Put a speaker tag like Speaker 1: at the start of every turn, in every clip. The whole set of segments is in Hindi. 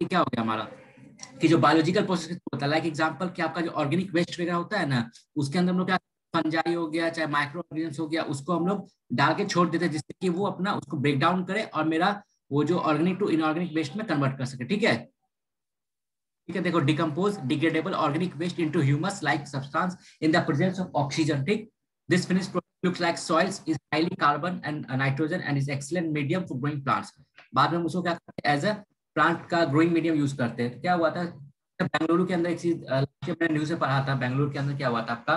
Speaker 1: क्या हो गया हमारा? कि जो बायोलॉजिकल प्रोसेस होता है लाइक एग्जांपल कि आपका जो ऑर्गेनिक वेस्ट वगैरह होता है ना, उसके अंदर हम लोग क्या फंजाई हो गया, चाहे माइक्रो ऑर्गेनिज्म हो गया, उसको हम लोग डाल के छोड़ देते हैं जिससे कि वो अपना उसको ब्रेक डाउन करे और मेरा वो जो ऑर्गेनिक टू इनऑर्गेनिक वेस्ट में कन्वर्ट कर सके, ठीक है? ठीक है, देखो decompose degradable organic waste into humus like substance in the presence of oxygen ठीक? This finish product looks like soils is highly carbon and nitrogen and is excellent medium for growing plants बाद में उसको क्या करते हैं एज अ प्लांट का ग्रोइंग मीडियम यूज़ करते हैं। तो क्या हुआ था? बेंगलुरु के अंदर एक चीज़ मैंने न्यूज़ में पढ़ा था, बेंगलुरु के अंदर क्या हुआ था आपका?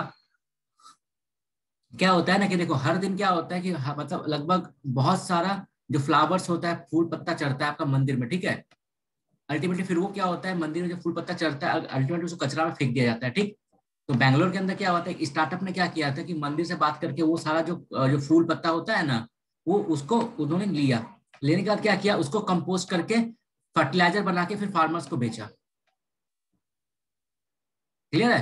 Speaker 1: क्या होता है ना कि देखो, हर दिन क्या होता है कि मतलब लगभग बहुत सारा जो फ्लावर्स होता है, फूल पत्ता चढ़ता है आपका मंदिर में, ठीक है? अल्टीमेटली फिर वो क्या होता है, मंदिर में जो फूल पत्ता चढ़ता है अल्टीमेटली उसको कचरा में फेंक दिया जाता है, ठीक? तो बैंगलोर के अंदर क्या होता है स्टार्टअप ने क्या किया था कि मंदिर से बात करके वो सारा जो जो फूल पत्ता होता है ना, वो उसको उन्होंने लिया। लेने के बाद क्या किया, उसको कंपोस्ट करके फर्टिलाइज़र बना के फिर फार्मर्स को बेचा। क्लियर है?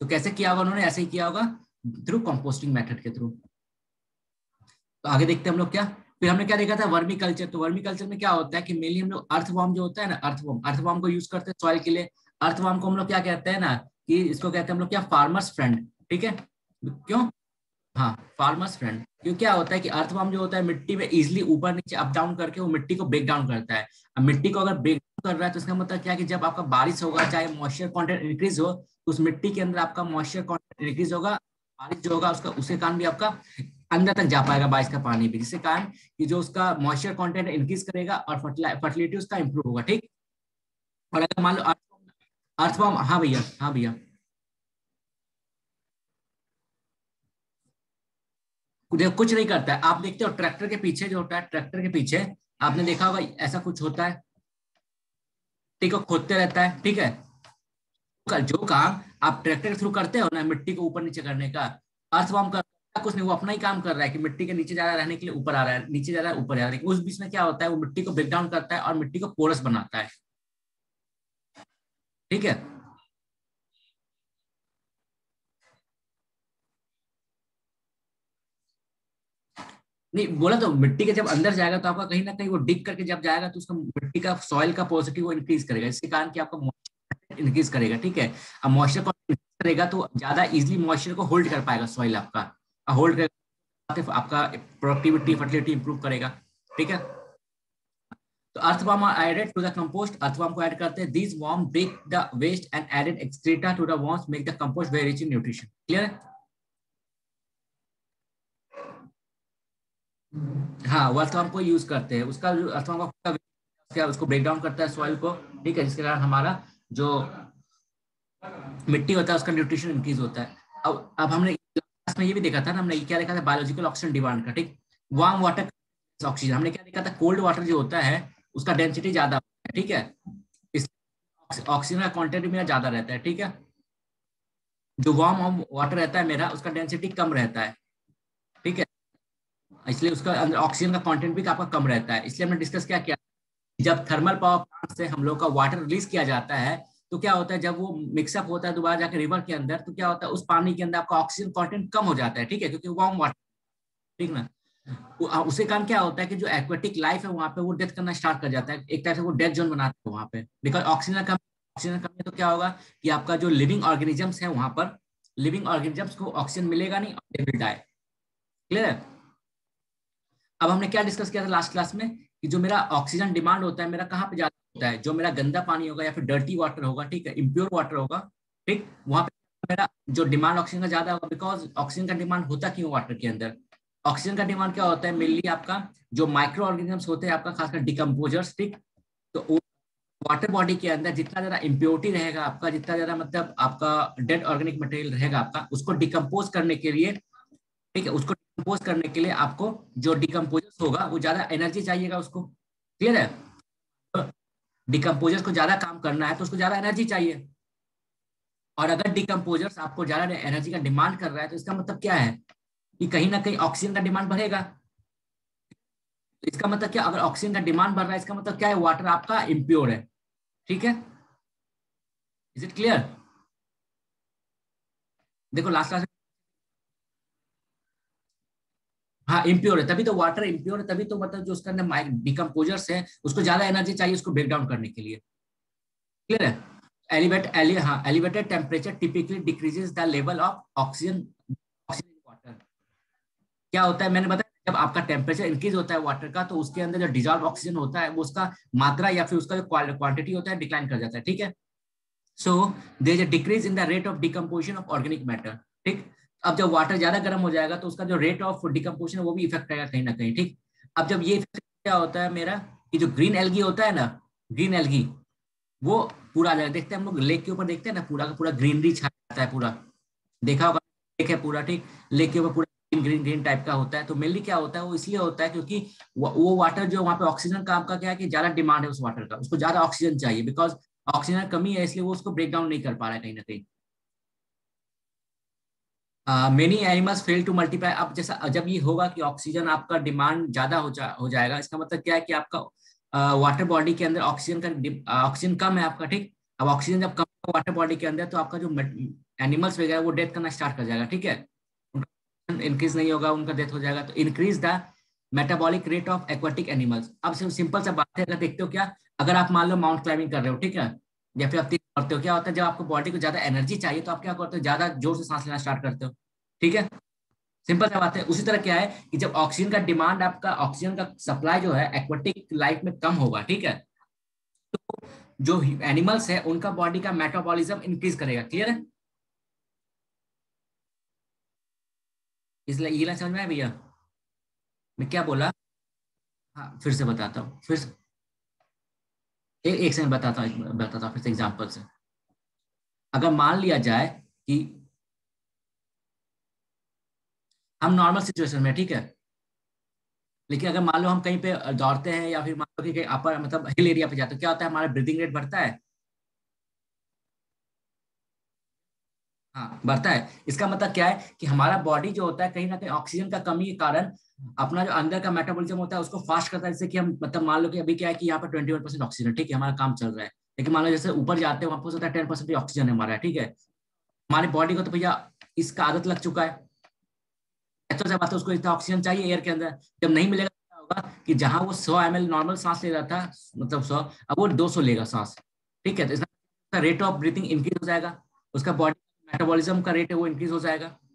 Speaker 1: तो कैसे किया होगा उन्होंने? ऐसे ही किया होगा थ्रू कंपोस्टिंग मेथड के थ्रू तो आगे देखते हैं हम लोग क्या? फिर हमने क्या देखा था? वर्मी कल्चर तो वर्मी कल्चर में क्या होता है कि मेनली हम लोग अर्थवॉर्म जो होता है ना अर्थवॉर्म अर्थवॉर्म को यूज़ करते हैं सॉइल के लिए। अर्थवॉर्म को हम लोग क्या कहते हैं ना कि इसको कहते हैं हम लोग क्या? फार्मर्स फ्रेंड ठीक है? क्यों? हाँ फार्मर्स फ्रेंड क्यों? क्या होता है कि अर्थवॉर्म जो होता है मिट्टी में इजिली ऊपर नीचे अप डाउन करके वो मिट्टी को ब्रेक डाउन करता है। अब मिट्टी को अगर ब्रेक कर रहा है तो इसका मतलब क्या कि जब आपका बारिश होगा, चाहे मॉइस्चर कॉन्टेंट इंक्रीज हो तो उस मिट्टी के अंदर आपका मॉइस्चर कॉन्टेंट इंक्रीज होगा, बारिश जो होगा, उसका, उसके कारण भी आपका अंदर तक जा पाएगा बारिश का पानी भी जिससे कारण कि जो उसका मॉइस्चर कॉन्टेंट इंक्रीज करेगा और फर्टिलिटी उसका इंप्रूव होगा, ठीक? और अगर मान लो अर्थवॉर्म हाँ भैया हाँ भैया। कुछ नहीं करता है। आप देखते हो, ट्रैक्टर के पीछे जो होता है, ट्रैक्टर के पीछे आपने देखा होगा, ऐसा कुछ होता है। ठीक है खोदते रहता है, ठीक है? जो काम आप ट्रैक्टर के थ्रू करते हो ना, मिट्टी को ऊपर नीचे करने का अर्थवॉर्म कर कुछ नहीं, वो अपना ही काम कर रहा है कि मिट्टी के नीचे जा रहा रहने के लिए ऊपर आ रहा है, नीचे जा रहा है, ऊपर जा रहा है। उस बीच में क्या होता है, वो मिट्टी को ब्रेक डाउन करता है और मिट्टी को पोरस बनाता है। ठीक है? नहीं, बोला तो मिट्टी के जब अंदर जाएगा तो आपका कहीं ना कहीं वो डिग करके जब जाएगा तो उसका मिट्टी का सॉइल का पॉजिटिव वो इंक्रीज करेगा, इसके कारण कि आपका मॉइस्चर इंक्रीज करेगा, ठीक है? अब मॉइस्चर को करेगा तो ज़्यादा इजिली मॉइस्चर को होल्ड कर पाएगा सॉइल आपका। होल्ड करेगा आपका प्रोडक्टिविटी फर्टिलिटी इंप्रूव करेगा, ठीक है? तो earthworm added to the compost earthworm को ऐड करते हैं। This worm break the waste and added excreta to the worms make the compost very rich in nutrition clear है? हाँ अर्थवॉर्म को यूज़ करते हैं। उसका अर्थवॉर्म का क्या उसको ब्रेक डाउन करता है सॉइल को, ठीक है? जिसके कारण हमारा जो मिट्टी होता है, उसका न्यूट्रिशन इंक्रीज होता है। अब अब हमने में ये भी देखा था ना, हमने क्या देखा था? बायोलॉजिकल ऑक्सीजन डिमांड का, ठीक? वार्म वाटर ऑक्सीजन हमने क्या देखा था? कोल्ड वाटर जो होता है, उसका डेंसिटी ज़्यादा होता है, ठीक है? ऑक्सीजन का कॉन्टेंट मेरा ज़्यादा रहता है, ठीक है? जो वार्म वाटर रहता है मेरा, उसका डेंसिटी कम रहता है। इसलिए उसका अंदर ऑक्सीजन का कंटेंट भी आपका कम रहता है। इसलिए हमने डिस्कस क्या, किया। जब थर्मल पावर प्लांट से हम लोग का वाटर रिलीज़ किया जाता है तो क्या होता है, जब वो मिक्सअप होता है दोबारा जाकर रिवर के अंदर तो क्या होता है, उस पानी के अंदर आपका ऑक्सीजन कॉन्टेंट कम हो जाता है, ठीक है? क्योंकि वार्म वाटर ठीक ना? उसके कारण क्या होता है कि जो एक्वेटिक लाइफ है वहाँ पे वो डेथ करना स्टार्ट कर जाता है। एक तरह से वो डेथ जोन बनाते हैं वहाँ पे। बिकॉज़ ऑक्सीजन कम ऑक्सीजन कम है तो क्या होगा कि आपका जो लिविंग ऑर्गेनिजम्स है वहाँ पर लिविंग ऑर्गेनिजम्स को ऑक्सीजन मिलेगा नहीं, और डाई क्लियर है? अब हमने क्या डिस्कस किया था लास्ट क्लास में? कि जो मेरा ऑक्सीजन डिमांड होता है, मेरा कहाँ पे ज़्यादा होता है? जो मेरा गंदा पानी होगा या फिर डर्टी वाटर होगा, ठीक है? इम्प्योर वाटर होगा, ठीक? वहाँ पे मेरा जो डिमांड ऑक्सीजन का ज़्यादा होगा बिकॉज़ ऑक्सीजन का डिमांड होता क्यों वाटर के अंदर? ऑक्सीजन का डिमांड क्या होता है? मेनली आपका जो माइक्रो ऑर्गेनिजम्स होते हैं, आपका खासकर डिकम्पोजर्स ठीक? तो वाटर बॉडी के अंदर जितना ज़्यादा इम्प्योरिटी रहेगा आपका, जितना ज़्यादा मतलब आपका डेड ऑर्गेनिक मटेरियल रहेगा आपका, उसको डिकम्पोज करने के लिए, ठीक है? उसको डिकम्पोज करने के लिए आपको जो डिकम्पोजर्स होगा, वो ज़्यादा एनर्जी चाहिएगा उसको। क्लियर है? डिकम्पोजर्स को ज़्यादा काम करना है तो उसको ज़्यादा एनर्जी चाहिए। और अगर डिकम्पोजर्स आपको ज़्यादा एनर्जी का डिमांड कर रहा है तो इसका मतलब क्या है? कि कहीं ना कहीं ऑक्सीजन का डिमांड बढ़ेगा। तो इसका मतलब क्या? अगर ऑक्सीजन का डिमांड बढ़ रहा है, इसका मतलब क्या है? वाटर आपका इम्प्योर है। ठीक है? इज़ इट क्लियर देखो लास्ट क्लास हाँ इम्प्योर है तभी तो वाटर इम्प्योर है तभी तो मतलब जो उसके अंदर डिकम्पोजर्स है उसको ज़्यादा एनर्जी चाहिए उसको ब्रेक डाउन करने के लिए। क्लियर है? एलिवेट एलि, हाँ elevated temperature typically decreases the level of oxygen oxygen water क्या होता है? मैंने बताया जब आपका टेम्परेचर इंक्रीज होता है वाटर का तो उसके अंदर जो डिजॉल्व ऑक्सीजन होता है वो उसका मात्रा या फिर उसका जो क्वांटिटी होता है डिक्लाइन कर जाता है ठीक है? So there is a decrease in the rate of decomposition of organic matter ठीक? अब जब वाटर ज़्यादा गर्म हो जाएगा तो उसका जो रेट ऑफ़ डिकम्पोजिशन वो भी इफ़ेक्ट आएगा कहीं ना कहीं, ठीक? अब जब ये क्या होता है मेरा कि जो ग्रीन एल्गी होता है ना ग्रीन एलगी वो पूरा आ जाएगा। देखते हैं हम लोग लेक के ऊपर देखते हैं ना, पूरा का पूरा ग्रीनरी छा जाता है पूरा। देखा होगा लेक है पूरा, ठीक? लेक के ऊपर पूरा ग्रीन ग्रीन ग्रीन टाइप का होता है। तो मेनली क्या होता है, वो इसलिए होता है क्योंकि वो वाटर जो वहाँ पे ऑक्सीजन का आपका क्या है कि ज़्यादा डिमांड है उस वाटर का, उसको ज़्यादा ऑक्सीजन चाहिए। बिकॉज़ ऑक्सीजन कमी है, इसलिए वो उसको ब्रेक डाउन नहीं कर पा रहा है कहीं ना कहीं। Many animals fail to multiply अब जैसा, जब ये होगा कि ऑक्सीजन आपका डिमांड ज़्यादा हो जा, हो जाएगा, इसका मतलब क्या है कि आपका वाटर बॉडी के अंदर ऑक्सीजन का ऑक्सीजन कम है आपका, ठीक? अब ऑक्सीजन जब कम वाटर बॉडी के अंदर तो आपका जो एनिमल्स वगैरह, वो डेथ करना स्टार्ट कर जाएगा, ठीक है? उनका इंक्रीज नहीं होगा, उनका डेथ हो जाएगा तो increase the metabolic rate of aquatic animals अब सिंपल सा बात है, अगर देखते हो क्या? अगर आप मान लो माउंट क्लाइंबिंग कर रहे हो, ठीक है? या फिर आप करते हो? क्या होता है, जब आपको बॉडी को ज़्यादा एनर्जी चाहिए तो आप क्या करते हो? ज़्यादा ज़ोर से सांस लेना स्टार्ट करते हो। ठीक है? सिंपल सा बात है। उसी तरह क्या है कि जब ऑक्सीजन का डिमांड आपका ऑक्सीजन का सप्लाई जो है एक्वाटिक लाइफ में कम होगा, ठीक है? तो जो एनिमल्स है, उनका बॉडी का मेटाबॉलिज्म इंक्रीज करेगा। क्लियर है? इसलिए ये समझ में आया भैया? मैं क्या बोला? हाँ फिर से बताता हूँ। फिर से एक एक सेकंड बताता हूँ बताता हूँ फिर से एग्ज़ाम्पल से। अगर मान लिया जाए कि हम नॉर्मल सिचुएशन में, ठीक है? लेकिन अगर मान लो हम कहीं पे दौड़ते हैं या फिर मान लो कि कहीं अपर मतलब हिल एरिया पे जाते हैं, क्या होता है? हमारा ब्रीदिंग रेट बढ़ता है? हाँ बढ़ता है। इसका मतलब क्या है कि हमारा बॉडी जो होता है, कहीं ना कहीं ऑक्सीजन का कमी के कारण अपना जो अंदर का मेटाबॉलिज्म होता है, उसको फास्ट करता है जैसे कि हम मतलब मान लो कि अभी क्या है कि यहाँ पर ट्वेंटी वन परसेंट ऑक्सीजन ठीक है, हमारा काम चल रहा है। लेकिन मान लो जैसे ऊपर जाते हैं, वहाँ पर है टेन परसेंट ऑक्सीजन हमारा, ठीक है। हमारी बॉडी को तो भैया इसका आदत लग चुका है। ऐसा जब उसको इतना ऑक्सीजन चाहिए एयर के अंदर। जब नहीं मिलेगा क्या होगा कि जहाँ वो सौ एम नॉर्मल सांस ले रहा था मतलब सौ, अब वो दो सौ लेगा सांस, ठीक है। तो इसका रेट ऑफ़ ब्रीथिंग इंक्रीज हो जाएगा, उसका बॉडी मेटाबॉलिज्म का रेट है वो इंक्रीज हो जाएगा। तो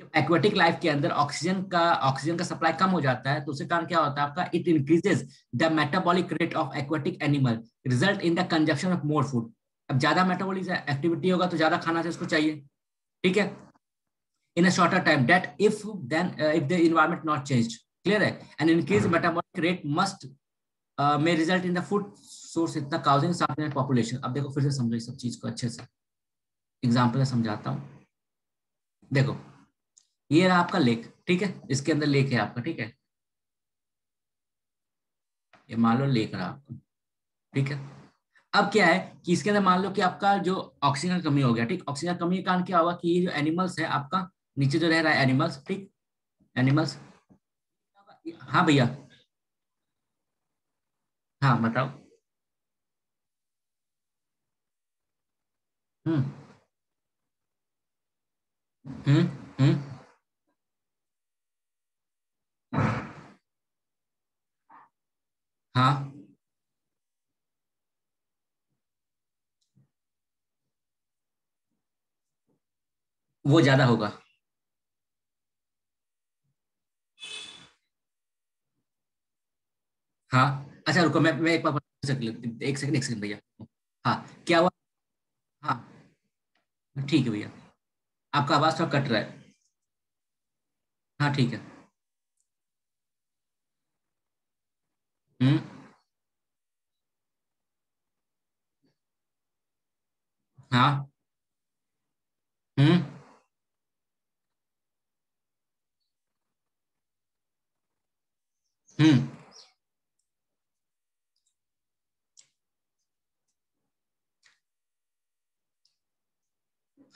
Speaker 1: जब एक्वेटिक लाइफ के अंदर ऑक्सीजन का ऑक्सीजन का सप्लाई कम हो जाता है तो उसके कारण क्या होता है आपका? It increases the metabolic rate of aquatic animal result in the consumption of more food अब ज़्यादा मेटाबॉलिक एक्टिविटी होगा तो ज़्यादा खाना से उसको चाहिए। ठीक है? A shorter time that if then uh, if the environment not changed. Clear है? Increased metabolic rate must uh, may result in the food source इतना substantial population. अब देखो फिर से समझो इस सब चीज़ को अच्छे से। एग्जांपल से समझाता हूँ। देखो ये रहा आपका लेक ठीक है? इसके अंदर लेक है आपका, ठीक है? ये मान लो लेक रहा आपका, ठीक है? अब क्या है कि इसके अंदर मान लो कि आपका जो ऑक्सीजन कमी हो गया, ठीक? ऑक्सीजन कमी के कारण क्या होगा कि ये जो एनिमल्स है, आपका नीचे जो रह रहा है एनिमल्स ठीक? एनिमल्स हाँ भैया। हाँ बताओ। हम्म। हम्म हम्म। हाँ। वो ज़्यादा होगा। हाँ। अच्छा रुको, मैं मैं एक बार एक सेकंड एक सेकंड भैया। हाँ क्या हुआ? हाँ। ठीक है भैया। आपका आवाज़ थोड़ा कट रहा है। हाँ ठीक है। हम्म हाँ हम्म हम्म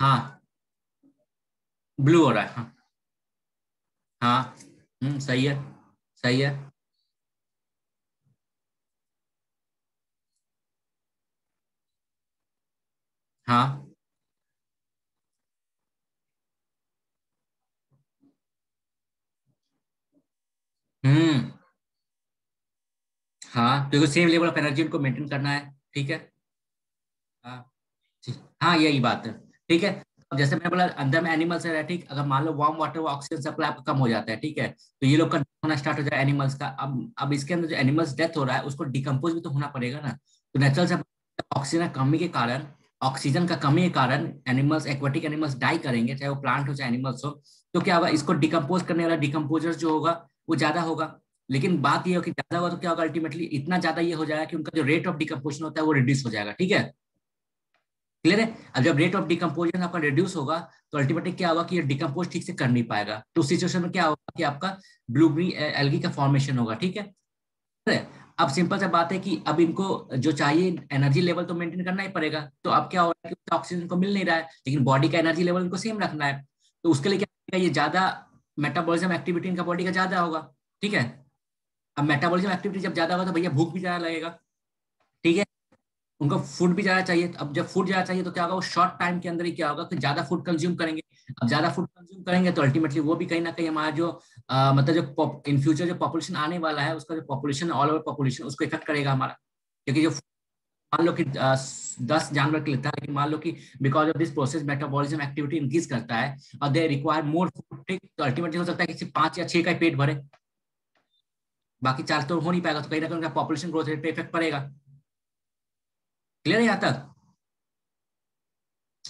Speaker 1: हाँ ब्लू हो रहा है हाँ हाँ हम्म सही है सही है। हाँ। हम्म। हाँ क्योंकि सेम लेवल ऑफ़ एनर्जी उनको मेंटेन करना है, ठीक है? हाँ हाँ यही बात है, ठीक है? जैसे मैंने बोला, अंदर में एनिमल्स है, ठीक? अगर मान लो वार्म वाटर ऑक्सीजन सप्लाई आपका कम हो जाता है, ठीक है? तो ये लोग का होना स्टार्ट हो जाए एनिमल्स का। अब अब इसके अंदर जो एनिमल्स डेथ हो रहा है, उसको डिकम्पोज भी तो होना पड़ेगा ना। तो नेचुरल से ऑक्सीजन कमी के कारण ऑक्सीजन का कमी के कारण एनिमल्स, एक्वाटिक एनिमल्स डाई करेंगे, चाहे वो प्लांट हो, चाहे एनिमल्स हो। तो क्या होगा? इसको डिकम्पोज करने वाला डिकम्पोजर जो होगा, वो ज़्यादा होगा। लेकिन बात ये हो कि ज़्यादा होगा तो क्या होगा? अल्टीमेटली इतना ज़्यादा ये हो जाएगा कि उनका जो रेट ऑफ़ डिकम्पोजन होता है, वो रिड्यूस हो जाएगा। ठीक है? क्लियर है? अब जब रेट ऑफ़ डिकम्पोजन आपका रिड्यूस होगा तो अल्टीमेटली क्या होगा कि ये डिकम्पोज ठीक से कर नहीं पाएगा। तो सिचुएशन में क्या होगा कि आपका ब्लूबेरी एलगी का फॉर्मेशन होगा। ठीक है? अब सिंपल सा बात है कि अब इनको जो चाहिए एनर्जी लेवल तो मेंटेन करना ही पड़ेगा। तो अब क्या हो रहा है कि ऑक्सीजन को मिल नहीं रहा है, लेकिन बॉडी का एनर्जी लेवल इनको सेम रखना है। तो उसके लिए क्या ये ज़्यादा मेटाबॉलिज्म एक्टिविटी इनका बॉडी का ज़्यादा होगा, ठीक है? अब मेटाबॉलिज्म एक्टिविटी जब ज़्यादा होगा तो भैया भूख भी ज़्यादा लगेगा, ठीक है? उनको फ़ूड भी ज़्यादा चाहिए। अब जब फ़ूड ज़्यादा चाहिए तो क्या होगा? वो शॉर्ट टाइम के अंदर ही क्या होगा कि ज़्यादा फ़ूड कंज्यूम करेंगे। अब ज़्यादा फ़ूड कंज्यूम करेंगे तो अल्टीमेटली वो भी कहीं ना कहीं हमारा जो आ, मतलब जो इन फ्यूचर जो पॉपुलेशन आने वाला है उसका जो पॉपुलेशन ऑल ओवर पॉपुलेशन उसको इफ़ेक्ट करेगा हमारा। क्योंकि जो मान लो कि दस जानवर के लेता है मान लो कि because of this process metabolism activity increase करता है और दे रिक्वायर मोर फ़ूड ठीक तो अल्टीमेटली हो सकता है कि पाँच या छह का पेट भरे। बाकी चार तो हो नहीं पाएगा तो कहीं ना कहीं उनका पॉपुलेशन ग्रोथ रेट पे इफ़ेक्ट पड़ेगा। क्लियर है यहाँ तक?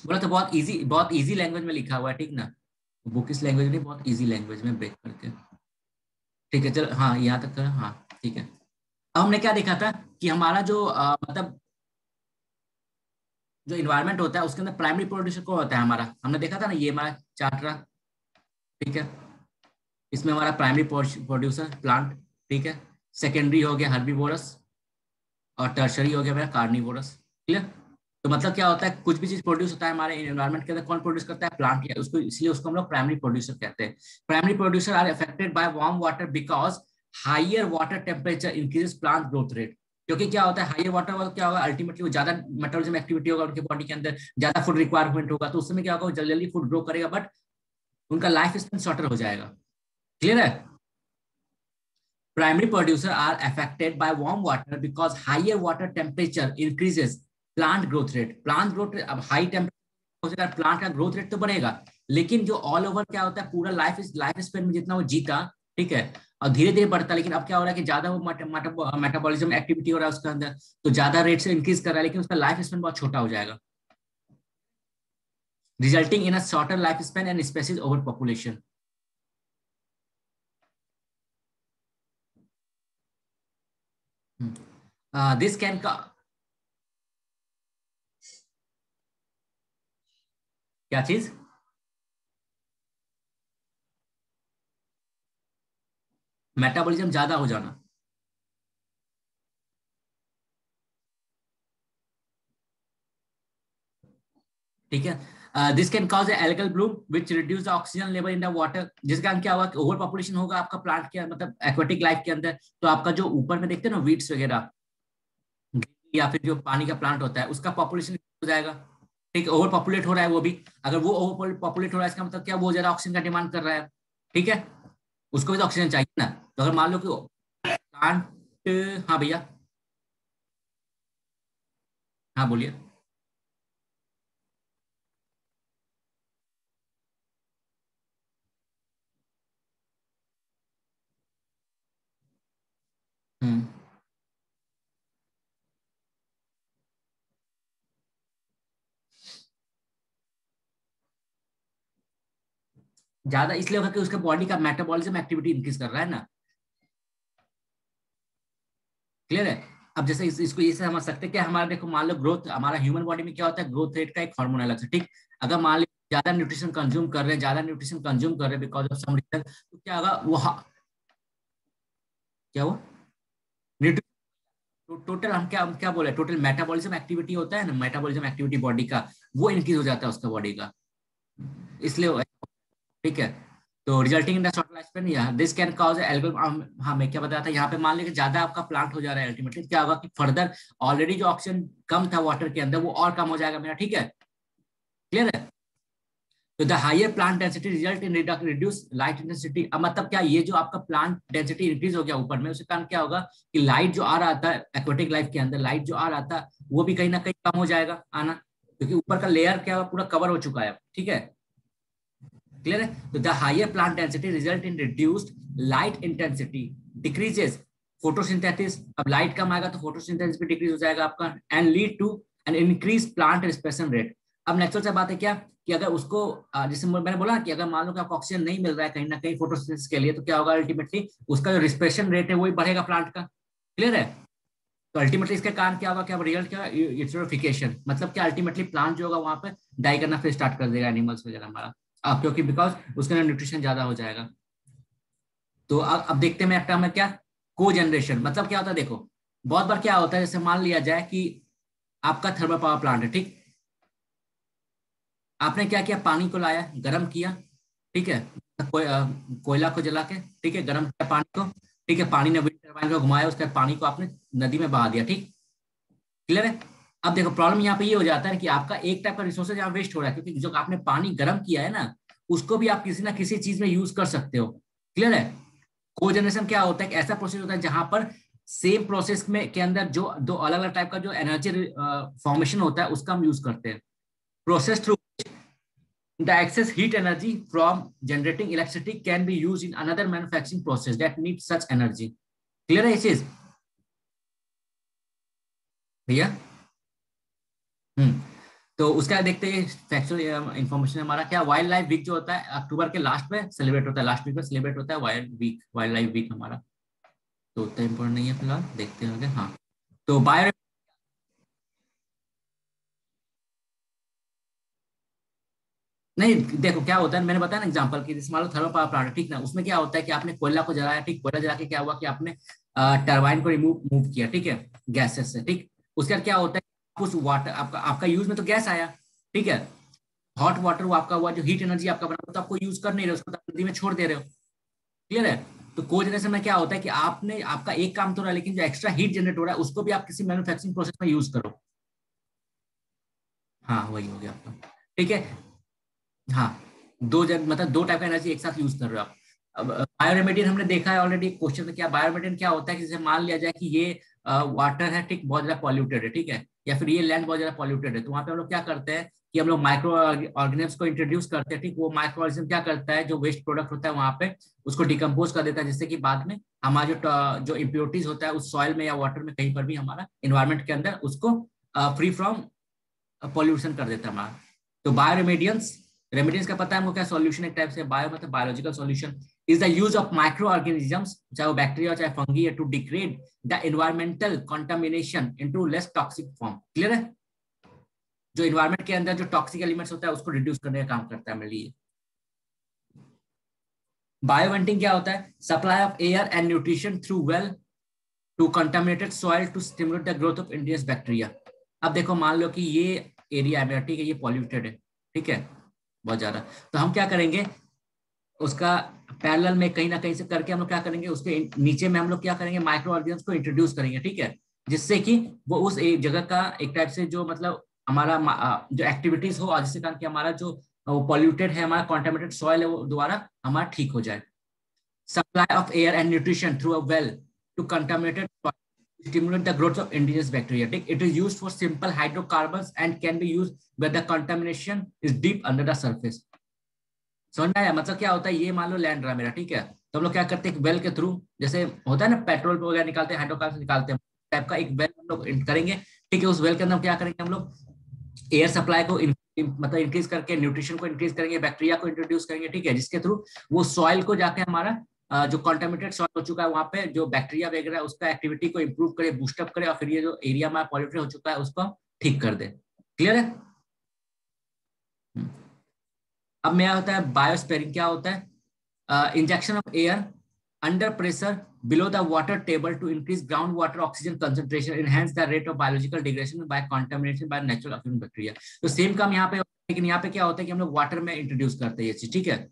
Speaker 1: बोला तो बहुत इजी बहुत इजी लैंग्वेज में लिखा हुआ है ठीक ना? बुक इस लैंग्वेज में बहुत इजी लैंग्वेज में ब्रेक करके। ठीक है चलो हाँ यहाँ तक हाँ ठीक है। अब हमने क्या देखा था कि हमारा जो आ, मतलब जो इन्वायरमेंट होता है उसके अंदर प्राइमरी प्रोड्यूसर कौन होता है हमारा? हमने देखा था ना ये हमारा चार्ट रहा ठीक है? इसमें हमारा प्राइमरी प्रोड्यूसर प्लांट ठीक है? सेकेंडरी हो गया हर्बीवोरस और टर्शरी हो गया मेरा कार्निवोरस क्लियर तो मतलब क्या होता है, कुछ भी चीज़ प्रोड्यूस होता है हमारे एनवायरमेंट के अंदर, कौन प्रोड्यूस करता है? प्लांट या उसको इसलिए उसको हम लोग प्राइमरी प्रोड्यूसर कहते हैं। Primary producer are affected by warm water because higher water temperature increases plant growth rate क्योंकि क्या होता है हाइयर वाटर वाला क्या होगा? अल्टीमेटली वो ज़्यादा मेटाबॉलिज्म एक्टिविटी होगा उनके बॉडी के अंदर, ज़्यादा फ़ूड रिक्वायरमेंट होगा तो उस समय क्या होगा जल्दी जल्दी फ़ूड ग्रो करेगा बट उनका लाइफ स्पेन शॉर्टर हो जाएगा। क्लियर है? Primary producer are affected by warm water because higher water temperature increases plant growth rate plant growth rate अब high temperature प्लांट का ग्रोथ रेट तो बढ़ेगा लेकिन जो ऑल ओवर क्या होता है पूरा लाइफ लाइफ स्पेन में जितना वो जीता ठीक है और धीरे धीरे बढ़ता है लेकिन अब क्या हो रहा है कि ज़्यादा वो मेटाबॉलिज्म एक्टिविटी हो रहा है उसके अंदर तो ज़्यादा रेट से इंक्रीज कर रहा है लेकिन उसका लाइफ स्पेन बहुत छोटा हो जाएगा। Resulting in a shorter life span and species over population uh, this can क्या चीज़? मेटाबॉलिज्म ज़्यादा हो जाना। ठीक है। This can cause algal bloom which reduce oxygen level in the water जिसके कारण क्या होगा ओवर पॉपुलेशन होगा आपका प्लांट के मतलब एक्वेटिक लाइफ के अंदर। तो आपका जो ऊपर में देखते हैं ना वीड्स वगैरह, या फिर जो पानी का प्लांट होता है, उसका पॉपुलेशन हो जाएगा। ठीक है ओवर पॉपुलेट हो रहा है वो भी। अगर वो ओवर पॉपुलेट हो रहा है, इसका मतलब क्या? वो ज़्यादा ऑक्सीजन का डिमांड कर रहा है। ठीक है? उसको भी तो ऑक्सीजन चाहिए ना। तो अगर मान लो कि प्लांट हाँ भैया। हाँ बोलिए। हम्म। ज़्यादा इसलिए होगा कि उसका बॉडी का मेटाबॉलिज्म एक्टिविटी इंक्रीज कर रहा है ना। क्लियर है? अब जैसे इस, इसको ये समझ सकते हैं कि हमारा देखो मान लो ग्रोथ हमारा ह्यूमन बॉडी में क्या होता है? ग्रोथ रेट का एक हार्मोन अलग से ठीक? अगर मान लो ज़्यादा न्यूट्रिशन कंज्यूम कर रहे हैं ज़्यादा न्यूट्रिशन कंज्यूम कर रहे हैं बिकॉज़ ऑफ़ सम रीजन तो क्या होगा? वो क्या हुआ? टोटल हम क्या हम क्या बोले टोटल मेटाबॉलिज्म एक्टिविटी होता है ना मेटाबॉलिज्म एक्टिविटी बॉडी का वो इंक्रीज हो जाता है उसका बॉडी का। इसलिए ठीक है? तो resulting in the short life span या दिस कैन कॉज एल्गल हाँ मैं क्या बताया था? यहाँ पे मान लीजिए ज़्यादा आपका प्लांट हो जा रहा है अल्टीमेटली क्या होगा कि फर्दर ऑलरेडी जो ऑक्सीजन कम था वाटर के अंदर, वो और कम हो जाएगा मेरा, ठीक है? क्लियर है? तो the higher plant density result in reduce light intensity मतलब क्या, ये जो आपका प्लांट डेंसिटी इंक्रीज हो गया ऊपर में उसके कारण क्या होगा कि लाइट जो आ रहा था एक्वेटिक लाइफ के अंदर लाइट जो आ रहा था, वो भी कहीं ना कहीं कम हो जाएगा, आना, क्योंकि ऊपर का लेयर क्या पूरा कवर हो चुका है ठीक है? क्लियर है? तो the higher plant density result in reduced light intensity decreases photosynthesis अब लाइट कम आएगा तो फोटोसिंथेसिस भी डिक्रीज हो जाएगा आपका and lead to an increase plant respiration rate अब नेचुरल से बात है क्या? कि अगर उसको जैसे मैंने बोला कि अगर मान लो कि आपको ऑक्सीजन नहीं मिल रहा है कहीं ना कहीं फोटोसिंथेसिस के लिए तो क्या होगा अल्टीमेटली उसका जो रिस्पेशन रेट है वही बढ़ेगा प्लांट का. क्लियर है? तो अल्टीमेटली इसके कारण क्या होगा? क्या रिज़ल्ट क्या? यूट्रोफिकेशन मतलब क्या अल्टीमेटली प्लांट जो होगा वहाँ पर डाई करना फिर स्टार्ट कर देगा एनिमल्स वगैरह हमारा. अब क्योंकि बिकॉज़ उसके अंदर न्यूट्रिशन ज़्यादा हो जाएगा। तो अब अब देखते हैं टर्म में क्या? को जनरेशन मतलब क्या होता है देखो बहुत बार क्या होता है जैसे मान लिया जाए कि आपका थर्मल पावर प्लांट है ठीक? आपने क्या किया? पानी को लाया गर्म किया ठीक है? को, कोयला को जला के ठीक है? गर्म किया पानी को ठीक है? पानी ने विंड टर्बाइन को घुमाया उसके पानी को आपने नदी में बहा दिया ठीक? क्लियर है? अब देखो प्रॉब्लम यहाँ पे ये यह हो जाता है कि आपका एक टाइप का रिसोर्सेज यहाँ वेस्ट हो रहा है, क्योंकि जो आपने पानी गर्म किया है ना, उसको भी आप किसी ना किसी चीज़ में यूज़ कर सकते हो। क्लियर है? को जनरेशन क्या होता है? ऐसा प्रोसेस होता है जहाँ पर सेम प्रोसेस में, के अंदर जो, दो अलग अलग टाइप का जो एनर्जी फॉर्मेशन होता है, उसका हम यूज़ करते हैं। Process through the excess heat energy from generating electricity can be used in another manufacturing process that needs such energy clear है ये चीज़? भैया? हम्म तो उसका देखते हैं फैक्चुअल इन्फॉर्मेशन हमारा। क्या वाइल्ड लाइफ वीक जो होता है, अक्टूबर के लास्ट में सेलिब्रेट होता है? लास्ट वीक में सेलिब्रेट होता है wild week wild life week हमारा। तो उतना इम्पोर्टेंट नहीं है फ़िलहाल, देखते हैं हाँ। तो बायो नहीं, देखो क्या होता है, मैंने बताया ना एग्जांपल की लो थर्मल पावर प्लांट ठीक ना? उसमें क्या होता है कि आपने कोयला को जलाया, ठीक? कोयला जला के क्या हुआ कि आपने टर्बाइन को रिमूव मूव किया, ठीक है? गैसेस से, ठीक? उसके बाद क्या होता है उस वाटर आपका आपका यूज़ में तो गैस आया, ठीक है? हॉट वाटर वो आपका हुआ, जो हीट एनर्जी आपका बना तो आपको यूज़ कर नहीं रहे, उसको तो नदी में छोड़ दे रहे हो। क्लियर है? तो को जनरेशन में क्या होता है कि आपने, आपका एक काम तो रहा, लेकिन जो एक्स्ट्रा हीट जनरेट हो रहा है, उसको भी आप किसी मैन्युफैक्चरिंग प्रोसेस में यूज़ करो। हाँ वही हो गया आपका। ठीक है? हाँ दो जन मतलब दो टाइप का एनर्जी एक साथ यूज़ कर रहे हो आप। अब बायोरेमेडियन हमने देखा है ऑलरेडी क्वेश्चन में क्या बायोरेमेडियन क्या होता है कि जैसे मान लिया जाए कि ये वाटर है, ठीक, बहुत ज़्यादा पॉल्यूटेड है, ठीक है? या फिर ये लैंड बहुत ज़्यादा पॉल्यूटेड है तो वहाँ पे हम लोग क्या करते हैं कि हम लोग माइक्रो ऑर्गेनिम्स को इंट्रोड्यूस करते हैं, ठीक? वो माइक्रो ऑर्गेनिज्म क्या करता है, जो वेस्ट प्रोडक्ट होता है वहाँ पे, उसको डिकम्पोज कर देता है, जिससे कि बाद में हमारा जो जो इम्प्योरिटीज होता है, उस सॉइल में या वाटर में कहीं पर भी हमारा इन्वायरमेंट के अंदर उसको फ्री फ्रॉम पॉल्यूशन कर देता है हमारा। तो बायोरेमेडियंस रेमेडियंस रेमेडियंस का पता है हमको क्या सॉल्यूशन एक टाइप से बायो मतलब biological solution use of microorganisms चाहे वो बैक्टीरिया चाहे फंगी है to degrade the environmental contamination into less toxic form है? जो इन्वायरमेंट के अंदर जो टॉक्सिक एलिमेंट्स होता है, उसको रिड्यूस करने का काम करता है, मेरे बायोवेंटिंग क्या होता है? Supply of air and nutrition through well to contaminated soil to stimulate the growth of indigenous bacteria अब देखो, मान लो कि ये एरिया है ठीक है, ये पॉल्यूटेड है, ठीक है, बहुत ज़्यादा। तो हम क्या करेंगे? उसका पैरेलल में कहीं ना कहीं से करके हम लोग क्या करेंगे, उसके नीचे में हम लोग क्या करेंगे माइक्रो ऑर्गेनिज्म को इंट्रोड्यूस करेंगे, ठीक है जिससे कि वो उस एक जगह का एक टाइप से जो मतलब हमारा जो एक्टिविटीज़ हो जिससे कारण कि हमारा जो पॉल्यूटेड है, हमारा कॉन्टेमिनेटेड सॉइल है, वो दोबारा हमारा ठीक हो जाए supply of air and nutrition through a well to contaminated stimulate the growth of indigenous bacteria. It is used for simple hydrocarbons and can be used where the contamination is deep under the surface. समझ में मतलब क्या होता है, ये मान लो लैंड रहा मेरा, ठीक है? तो हम लोग क्या करते हैं वेल के थ्रू जैसे होता है ना पेट्रोल वगैरह निकालते हैं हाइड्रोकार्बन निकालते हैं टाइप का एक वेल हम लोग करेंगे, ठीक है? उस वेल के अंदर क्या करेंगे, हम लोग एयर सप्लाई को मतलब इंक्रीज करके न्यूट्रिशन को इंक्रीज करेंगे बैक्टीरिया को इंट्रोड्यूस करेंगे, ठीक है? जिसके थ्रू वो सॉइल को जाके हमारा जो कॉन्टामिनेटेड सॉइल हो चुका है, वहाँ पे जो बैक्टीरिया वगैरह उसका एक्टिविटी को इम्प्रूव करे बूस्टअप करे, और फिर ये जो एरिया में पॉल्यूटेड हो चुका है, उसको ठीक कर दे। क्लियर है? हम्म। अब मेरा होता है बायोस्पेरिंग क्या होता है? Injection of air under pressure below the water table to increase ground water oxygen concentration enhance the rate of biological degradation by contamination by natural bacteria तो सेम काम यहाँ पे लेकिन यहाँ पे क्या होता है कि हम लोग वाटर में इंट्रोड्यूस करते हैं ये चीज़ ठीक है?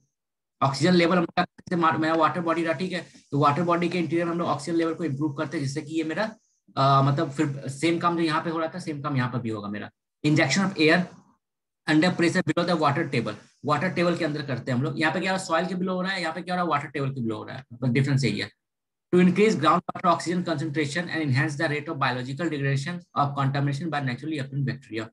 Speaker 1: ऑक्सीजन लेवल मेरा वाटर बॉडी रहा ठीक है? तो वाटर बॉडी के इंटीरियर हम लोग ऑक्सीजन लेवल को इम्प्रूव करते हैं जिससे कि ये मेरा आ, मतलब फिर सेम काम जो यहाँ पे हो रहा था सेम काम यहाँ पर भी होगा मेरा। Injection of air under pressure below the water table water table के अंदर करते हैं हम लोग। यहाँ पे क्या सॉइल के बिलो हो रहा है, यहाँ पे क्या हो रहा है वाटर टेबल के बिलो हो रहा है डिफरेंस यही है to increase groundwater oxygen concentration and enhance the rate of biological degradation of contamination by naturally occurring bacteria.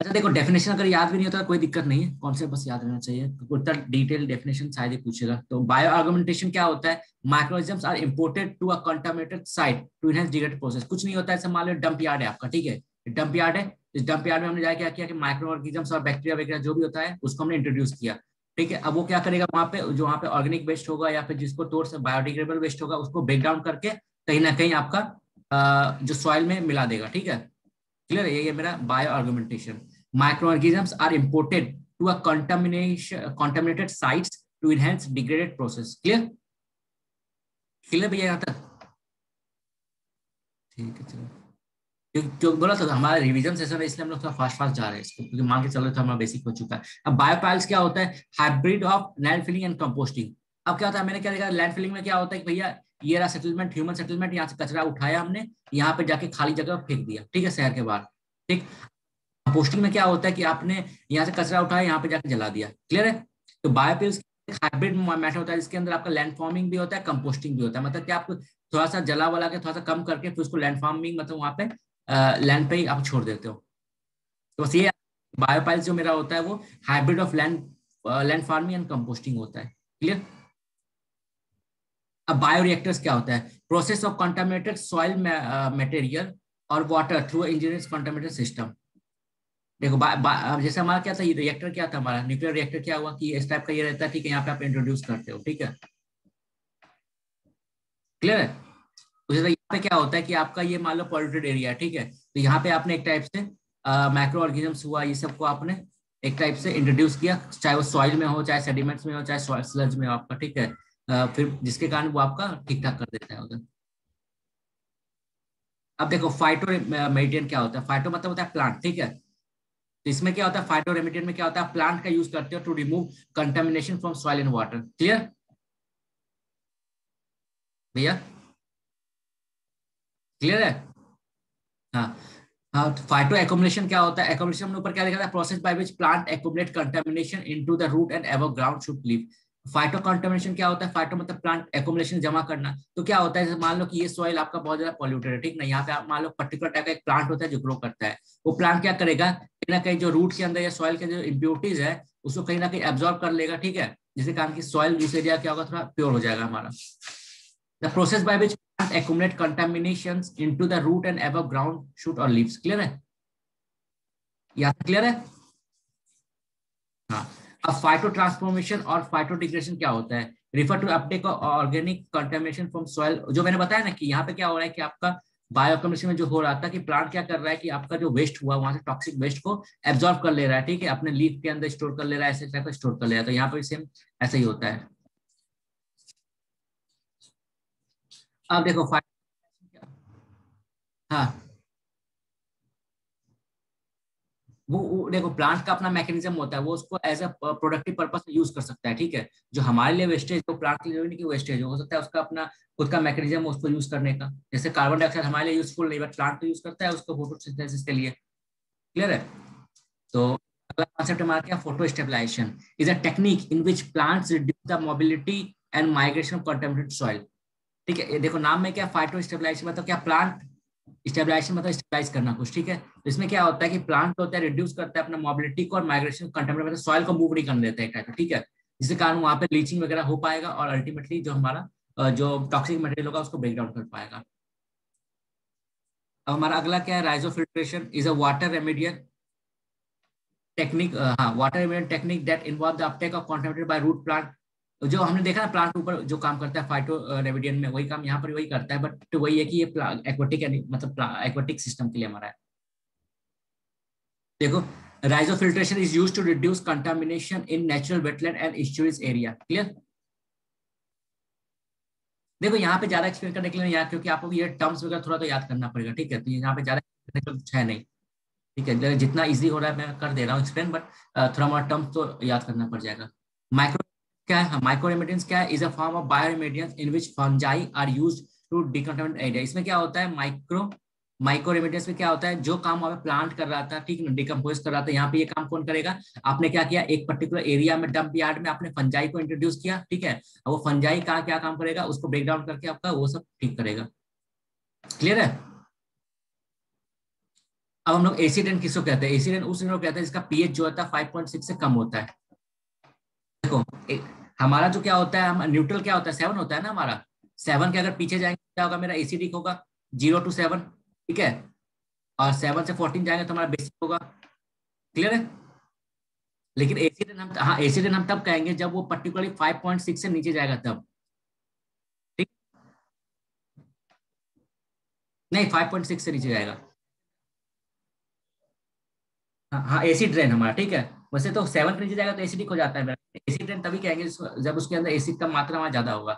Speaker 1: अच्छा देखो डेफिनेशन अगर याद भी नहीं होता, कोई दिक्कत नहीं है। कॉन्सेप्ट बस याद रहना चाहिए। उतना डिटेल डेफिनेशन शायद ही पूछेगा। तो बायो आर्गुमेंटेशन क्या होता है? Microorganisms are imported to a contaminated site to enhance degrade process कुछ नहीं होता है मान लो डंप यार्ड है आपका, ठीक है? डंप यार्ड है इस डंप यार्ड में हमने जाकर क्या किया कि माइक्रो ऑर्गेनिजम्स और बैक्टीरिया वगैरह जो भी होता है, उसको हमने इंट्रोड्यूस किया। ठीक है? अब वो क्या करेगा वहाँ पे, जो वहाँ पे ऑर्गेनिक वेस्ट होगा या फिर जिसको तोड़ से बायोडिग्रेडेबल वेस्ट होगा, उसको ब्रेक डाउन करके कहीं ना कहीं आपका जो सॉइल में मिला देगा। ठीक है? क्लियर है? ये मेरा bio argumentation micro are are imported to contamination, contaminated sites to enhance degraded process. Clear? Clear भैया, यहाँ तक? ठीक है, चलो। जो बोला था, हमारा रिवीजन सेशन है इसलिए हम लोग थोड़ा फास्ट फास्ट जा रहे हैं इसको, क्योंकि मान के चल रहे थे हमारा बेसिक हो चुका है। अब बायोपाइल्स क्या होता है? Hybrid of land filling and composting अब क्या होता है? मैंने क्या देखा लैंड फिलिंग में क्या होता है भैया, ये रहा सेटलमेंट ह्यूमन सेटलमेंट यहाँ से कचरा उठाया हमने, यहाँ पे जाके खाली जगह फेंक दिया, ठीक है, शहर के बाहर, ठीक? कंपोस्टिंग में क्या होता है कि आपने यहाँ से कचरा उठाया, यहाँ पे जाकर जला दिया क्लियर है? तो बायोपिल्स हाइब्रिड मैटर होता है, जिसके अंदर आपका लैंड फॉर्मिंग भी होता है कंपोस्टिंग भी होता है। मतलब कि आपको थोड़ा सा जला वाला के थोड़ा सा कम करके फिर उसको लैंड फ़ार्मिंग मतलब वहाँ पे लैंड पे ही आप छोड़ देते हो। तो बस ये बायोपाइल्स जो मेरा होता है वो hybrid of land land farming and composting होता है। क्लियर अब बायोरिएक्टर्स क्या होता है? Process of contaminated soil material और water through engineer contaminated system देखो जैसे हमारा क्या था, ये रिएक्टर क्या था हमारा? न्यूक्लियर रिएक्टर क्या हुआ कि इस टाइप का ये रहता है, ठीक है, यहाँ पे आप इंट्रोड्यूस करते हो, ठीक है? क्लियर है? उसी तरह यहाँ पे क्या होता है कि आपका ये मान लो पॉल्यूटेड एरिया ठीक है? तो यहाँ पे आपने एक टाइप से माइक्रो ऑर्गेनिजम्स हुआ ये सबको आपने एक टाइप से इंट्रोड्यूस किया चाहे वो सॉइल में हो चाहे सेडिमेंट्स में हो चाहे स्लज में हो आपका ठीक है? आ, फिर जिसके कारण वो आपका ठीक ठाक कर देता है उधर। अब देखो फाइटो मेडियन क्या होता है? फाइटो मतलब होता है प्लांट ठीक है? तो इसमें क्या होता है? फाइटो रेमिडियन में क्या होता है? प्लांट का यूज़ करते हो to remove contamination from soil and water clear भैया? क्लियर है? हाँ। हाँ फाइटो एकोमुलेशन क्या होता है? एकोमुलेशन ऊपर क्या लिखा था? Process by which plant accumulate contamination into the root and ever ground should live phyto contamination क्या होता है? फाइटो मतलब प्लांट एकोमुलेशन जमा करना। तो क्या होता है? मान लो कि ये सॉइल आपका बहुत ज़्यादा पॉल्यूटेड है, ठीक ना? यहाँ पे आप मान लो पर्टिकुलर टाइप का एक प्लांट होता है जो ग्रो करता है। वो प्लांट क्या करेगा? कहीं ना कहीं जो रूट के अंदर या सॉइल के जो इम्प्योरिटीज है, उसको कहीं ना कहीं एब्जॉर्व कर लेगा, ठीक है? जिसके कारण की सॉइल यूस एरिया क्या होगा? थोड़ा प्योर हो जाएगा हमारा। The process by which plant accumulate contaminations into the root and above ground shoot or leaves. Clear है? यहाँ क्लियर है? हाँ. अब फाइटो ट्रांसफॉर्मेशन और फाइटो डिग्रेशन क्या होता है? Refer to uptake organic contamination from soil जो मैंने बताया ना कि यहाँ पे क्या हो रहा है कि आपका बायोकमिशन में जो हो रहा था कि प्लांट क्या कर रहा है कि आपका जो वेस्ट हुआ, वहाँ से टॉक्सिक वेस्ट को एब्जॉर्व कर ले रहा है, ठीक है? अपने लीफ के अंदर स्टोर कर ले रहा है ऐसे स्टोर कर ले रहा है। तो यहाँ पर सेम ऐसा ही होता है। अब देखो हाँ। वो, वो देखो प्लांट का अपना मैकेनिज्म होता है वो उसको as a productive purpose use कर सकता है ठीक है? जो हमारे लिए वेस्टेज जो प्लांट के लिए वेस्टेज हो सकता है उसका अपना खुद का मैकेनिज्म उसको यूज़ करने का। जैसे कार्बन डाइऑक्साइड हमारे लिए यूजफुल नहीं बट प्लांट तो यूज़ करता है उसको फोटोसिंथेसिस के लिए। क्लियर है? तो अगला कॉन्सेप्ट हमारा क्या? Photo stabilization is a technique in which plants reduce the mobility and migration of contaminated soil ठीक है? ये देखो, नाम में क्या फाइटो स्टेबलाइजेशन मतलब क्या प्लांट स्टेबलाइजेशन मतलब स्टेबलाइज करना कुछ, ठीक है? तो इसमें क्या होता है कि प्लांट होता है रिड्यूस करता है अपना मोबिलिटी को और माइग्रेशन कंटेमिनेट मतलब सॉइल को मूव नहीं करने देता है टाइप ठीक है? जिसके कारण वहाँ पे लीचिंग वगैरह हो पाएगा और अल्टीमेटली जो हमारा जो टॉक्सिक मटेरियल होगा, उसको ब्रेक डाउन कर पाएगा। अब हमारा अगला क्या है? Rhizo filtration is a water remedial technique हाँ water remedial technique that involve the uptake of contaminated by root plant जो हमने देखा ना प्लांट ऊपर जो काम करता है फाइटो रेविडियन में, वही काम यहाँ पर वही करता है बट तो वही है कि ये एक्वेटिक मतलब एक्वेटिक सिस्टम के लिए हमारा है। देखो rhizo filtration is use to reduce contamination in natural wetland and estuaries area clear देखो, यहाँ पे ज़्यादा एक्सप्लेन करने के लिए यहाँ क्योंकि आपको ये टर्म्स वगैरह थोड़ा तो याद करना पड़ेगा, ठीक है? तो यहाँ पे ज़्यादा कुछ है नहीं, ठीक है? जितना इजी हो रहा है, मैं कर दे रहा हूँ एक्सप्लेन बट थोड़ा मोटा टर्म्स तो याद करना पड़ जाएगा। माइक्रो क्या है? माइक्रो रेमेडियंस क्या है? Is a form of bio remediation in which fungi are used to decontaminate area इसमें क्या होता है? माइक्रो माइक्रो रेमिटेंस में क्या होता है? जो काम हमें प्लांट कर रहा था, ठीक है डिकम्पोज कर रहा था, यहाँ पे ये काम कौन करेगा? आपने क्या किया? एक पर्टिकुलर एरिया में डंप यार्ड में आपने फंजाई को इंट्रोड्यूस किया, ठीक है? वो फंजाई का क्या काम करेगा? उसको ब्रेक डाउन करके आपका वो सब ठीक करेगा। क्लियर है? अब हम लोग एसिडेंट किसको कहते हैं? एसिडेंट उस कहते हैं जिसका पीएच जो होता है फाइव पॉइंट सिक्स से कम होता है। देखो हमारा जो क्या होता है, हम न्यूट्रल क्या होता है? सेवन होता है ना हमारा। सेवन के अगर पीछे जाएँगे क्या होगा? मेरा एसिडिक होगा। ज़ीरो टू सेवन ठीक है? और सेवन से फोर्टीन जाएँगे तो हमारा बेसिक होगा। क्लियर है? लेकिन एसिडेंट हम हाँ एसिडेंट हम तब कहेंगे जब वो पर्टिकुलरली फाइव पॉइंट सिक्स से नीचे जाएगा तब। ठीक? नहीं फाइव पॉइंट सिक्स से नीचे जाएगा। हाँ हाँ एसिड ड्रेन हमारा, ठीक है? वैसे तो सेवन के नीचे जाएगा तो एसिडिक हो जाता है एसिड ट्रेन तभी कहेंगे जब उसके अंदर एसिड का मात्रा वहाँ ज़्यादा होगा।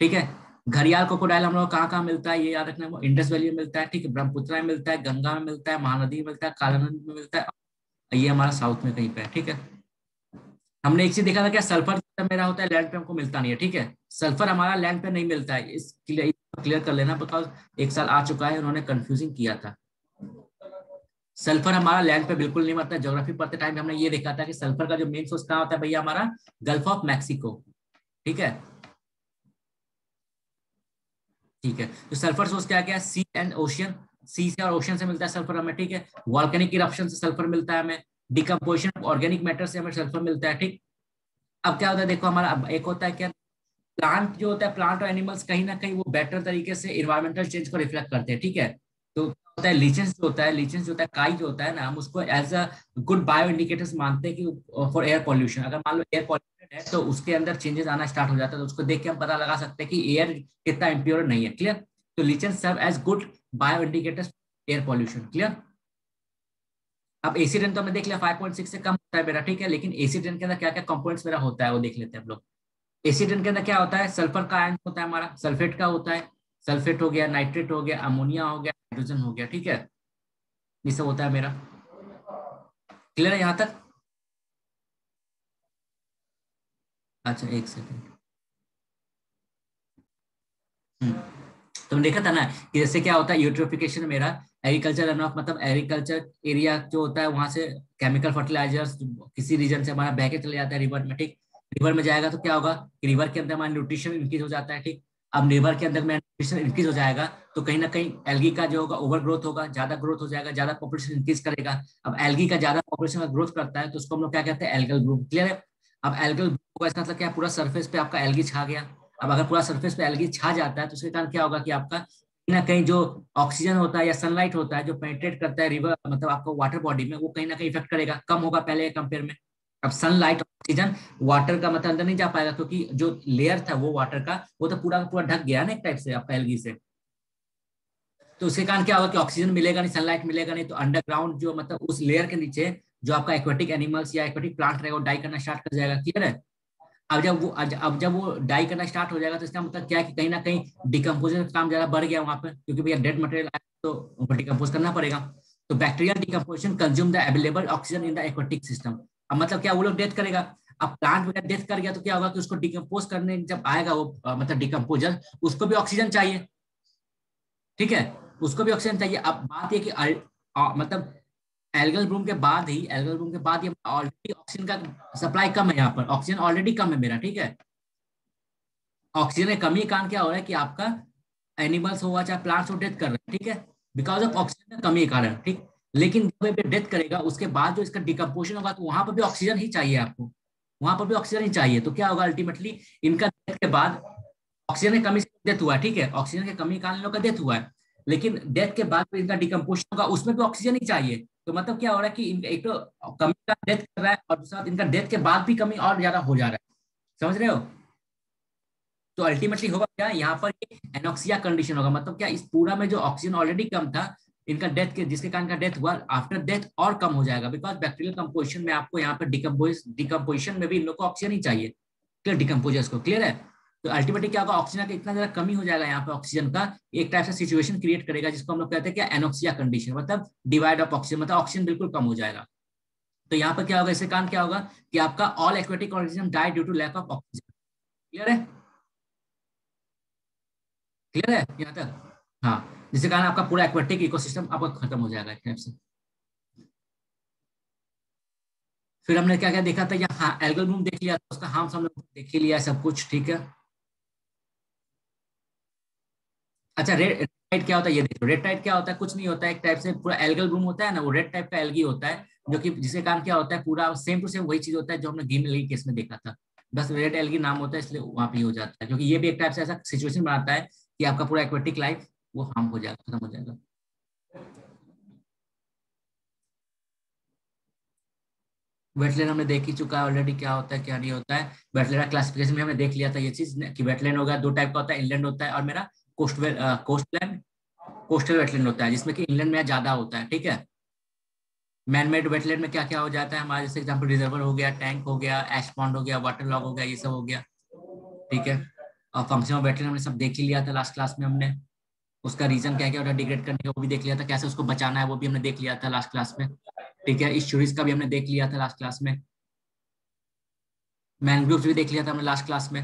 Speaker 1: ठीक है? घड़ियाल कोकोडाइल हम लोग कहाँ कहाँ मिलता है? ये याद रखना इंडस वैली में मिलता है, ठीक है? ब्रह्मपुत्र में मिलता है, गंगा में मिलता है, महानदी में मिलता है काला नदी में मिलता है। ये हमारा साउथ में कहीं पे है, ठीक है? हमने एक चीज़ देखा था क्या? सल्फ़र मेरा होता है लैंड पे हमको मिलता नहीं है, ठीक है? सल्फ़र हमारा लैंड पे नहीं मिलता है। इस क्लियर कर लेना बिकॉज़ एक साल आ चुका है, उन्होंने कंफ्यूजिंग किया था। सल्फ़र हमारा लैंड पे बिल्कुल नहीं मिलता ज्योग्राफी पढ़ते टाइम हमने ये देखा था कि सल्फ़र का जो मेन सोर्स कहाँ होता है भैया हमारा? गल्फ ऑफ़ मैक्सिको ठीक है? ठीक है। तो सल्फ़र सोर्स क्या क्या सी एंड ओशियन सी से और ओशन से मिलता है सल्फ़र हमें, ठीक है? वॉल्केनिक इरप्शन से सल्फ़र मिलता है हमें। डिकम्पोजिशन ऑर्गेनिक मैटर से हमें सल्फ़र मिलता है, ठीक? अब क्या होता है? देखो हमारा एक होता है क्या? प्लांट जो होता है प्लांट और एनिमल्स कहीं ना कहीं वो बेटर तरीके से इन्वायरमेंटल चेंज को रिफ्लेक्ट करते हैं, ठीक है? तो होता है लीचेंस जो होता है लीचेंस जो होता है काई जो होता है ना, हम उसको as a good bio indicators मानते हैं कि फॉर एयर पॉल्यूशन अगर मान लो एयर पॉल्यूशन है तो उसके अंदर चेंजेस आना स्टार्ट हो जाता है तो उसको देख के हम पता लगा सकते हैं कि एयर कितना इम्प्योर नहीं है क्लियर तो lichen serve as good bio indicators air pollution clear अब एसिडेंट तो हमने देख लिया 5.6 से कम होता है मेरा ठीक है, लेकिन एसिडेंट के अंदर क्या क्या कंपोनेंट्स मेरा होता है, वो देख लेते हैं हम लोग। एसिडेंट के अंदर क्या होता है? सल्फ़र का आयन होता है हमारा सल्फेट का होता है। सल्फेट हो गया नाइट्रेट हो गया अमोनिया हो गया हाइड्रोजन हो गया ठीक है? ये सब होता है मेरा। क्लियर है यहाँ तक? अच्छा एक सेकेंड हम्म, तो देखा था ना? कि जैसे क्या होता है यूट्रोफिकेशन मेरा। एग्रीकल्चर मतलब एग्रीकल्चर एरिया जो होता है वहाँ से केमिकल फर्टिलाइजर्स किसी रीजन से हमारा बहके चले जाता है रिवर में ठीक? रिवर में जाएगा तो क्या होगा? कि रिवर के अंदर हमारा न्यूट्रिशन इंक्रीज हो जाता है ठीक? अब रिवर के अंदर में इंक्रीज हो जाएगा तो कहीं ना कहीं एलगी का जो होगा ओवर ग्रोथ होगा, ज़्यादा ग्रोथ हो जाएगा, ज़्यादा पॉपुलेशन इंक्रीज करेगा। अब एलगी का ज़्यादा पॉपुलेशन ग्रोथ करता है तो उसको हम लोग क्या कहते हैं? एल्गल ग्रुप क्लियर है? अब एल्गल ग्रुप इसका मतलब क्या पूरा सर्फेस पे आपका एलगी छा गया। अब अगर पूरा सर्फेस पे एलगी छा जाता है तो उसके कारण क्या होगा कि आपका कहीं ना कहीं जो ऑक्सीजन होता है या सनलाइट होता है, जो पेंट्रेट करता है रिवर मतलब आपको वाटर बॉडी में, वो कहीं ना कहीं इफ़ेक्ट करेगा। कम होगा पहले कंपेयर में। अब सनलाइट ऑक्सीजन वाटर का मतलब अंदर नहीं जा पाएगा, क्योंकि जो लेयर था वो वाटर का, वो तो पूरा पूरा ढक गया ना एक टाइप से एलगी से। तो उसके कारण क्या होगा कि ऑक्सीजन मिलेगा नहीं सनलाइट मिलेगा नहीं तो अंडरग्राउंड जो मतलब उस लेयर के नीचे जो आपका एक्वेटिक एनिमल्स या एक्वेटिक प्लांट रहेगा, वो डाई करना स्टार्ट कर जाएगा क्लियर है? अब जब वो, अब जब वो डाई करना स्टार्ट हो जाएगा तो इसका मतलब क्या है कि कहीं ना कहीं डिकम्पोजन का काम ज़्यादा बढ़ गया वहाँ पर क्योंकि भैया डेड मटेरियल तो डिकम्पोज करना पड़ेगा। तो bacterial decomposition consume the available oxygen in the aquatic system अब मतलब क्या, वो लोग डेथ करेगा? अब प्लांट वगैरह डेथ कर गया तो क्या होगा कि उसको डिकम्पोज करने जब आएगा वो मतलब डिकम्पोजर उसको भी ऑक्सीजन चाहिए। ठीक है? उसको भी ऑक्सीजन चाहिए। अब बात ये कि मतलब एल्गल ब्रूम के बाद ही एल्गल ब्रूम के बाद ये ऑलरेडी ऑक्सीजन का सप्लाई कम है यहाँ पर। ऑक्सीजन ऑलरेडी कम है मेरा, ठीक है? ऑक्सीजन की कमी कारण क्या हो रहा है कि आपका एनिमल्स हुआ चाहे प्लांट्स हो डेथ कर रहे हैं, ठीक है? बिकॉज़ ऑफ़ ऑक्सीजन का कमी कारण, ठीक? लेकिन जब डेथ करेगा, उसके बाद जो इसका डिकम्पोजिशन होगा तो वहाँ पर भी ऑक्सीजन ही चाहिए आपको। वहाँ पर भी ऑक्सीजन ही चाहिए। तो क्या होगा अल्टीमेटली इनका डेथ के बाद ऑक्सीजन की कमी से डेथ हुआ ठीक है? ऑक्सीजन की कमी कारण का डेथ हुआ है। लेकिन डेथ के बाद इनका डिकम्पोजिशन होगा, उसमें भी ऑक्सीजन ही चाहिए। तो मतलब क्या हो रहा है कि इनका एक तो कमी का डेथ कर रहा है और दूसरा इनका डेथ के बाद भी कमी और ज़्यादा हो जा रहा है। समझ रहे हो? तो अल्टीमेटली होगा क्या? यहाँ पर एनोक्सिया कंडीशन होगा। मतलब क्या? इस पूरा में जो ऑक्सीजन ऑलरेडी कम था इनका डेथ के, जिसके कारण का डेथ हुआ आफ्टर डेथ और कम हो जाएगा बिकॉज़ बैक्टीरियल कंपोजिशन में आपको यहाँ पर डिकम्पोज डिकम्पोजिशन में भी इन लोग को ऑक्सीजन ही चाहिए। क्लियर डिकम्पोजर्स को क्लियर है? तो अल्टीमेटली क्या होगा ऑक्सीजन का इतना ज़्यादा कमी हो जाएगा यहाँ पे ऑक्सीजन का, एक टाइप से सिचुएशन क्रिएट करेगा, जिसको हम लोग कहते हैं क्या एनोक्सिया कंडीशन मतलब डिवाइड ऑफ़ ऑक्सीजन मतलब ऑक्सीजन बिल्कुल कम हो जाएगा। तो यहाँ पर क्या होगा इससे कारण क्या होगा कि आपका all aquatic organism die due to lack of oxygen clear है? क्लियर है? यहाँ तक? हाँ जिसके कारण आपका पूरा एक्वेटिक इकोसिस्टम आपका खत्म हो जाएगा एक टाइप से फिर हमने क्या क्या देखा था? यहाँ एल्गल ब्लूम देख लिया था उसका हार्म हमने देख ही लिया सब कुछ, ठीक है? अच्छा रेड टाइट क्या होता है? ये देखो रेड टाइट क्या होता है? कुछ नहीं होता है, एक टाइप से पूरा एल्गल ब्लूम होता है ना, वो रेड टाइप का एल्गी होता है, जो कि जिसके कारण क्या होता है, पूरा सेम टू सेम वही चीज़ होता है जो हमने एल्गी केस में देखा था। बस रेड एल्गी नाम होता है, इसलिए वहाँ पे हो जाता है, क्योंकि ये भी एक टाइप से ऐसा सिचुएशन बनाता है कि आपका पूरा एक्वेटिक लाइफ वो हार्म हो जाएगा, खत्म हो जाएगा। वेटलैंड हमने देख ही चुका है ऑलरेडी क्या होता है, क्या नहीं होता है। वेटलैंड क्लासिफिकेशन में हमने देख लिया था ये चीज़, कि वेटलैंड होगा, दो टाइप का होता है इनलैंड होता है और मेरा कोस्ट कोस्टलैंड कोस्टल वेटलैंड होता है, जिसमें कि इंग्लैंड में ज़्यादा होता है, ठीक है। मैनमेड वेटलैंड में क्या क्या हो जाता है, हमारा जैसे एग्ज़ाम्पल रिजर्वर हो गया टैंक हो गया एश पॉन्ड हो गया वाटर लॉग हो गया, ये सब हो गया, ठीक है। और फ़ंक्शन ऑफ़ वेटलैंड हमने सब देख ही लिया था लास्ट क्लास में हमने। उसका रीजन क्या क्या होता है डिग्रेड करने का वो भी देख लिया था, कैसे उसको बचाना है वो भी हमने देख लिया था लास्ट क्लास में। ठीक है, इस चूरीज का भी हमने देख लिया था लास्ट क्लास में। मैनग्रोव भी देख लिया था हमने लास्ट क्लास में।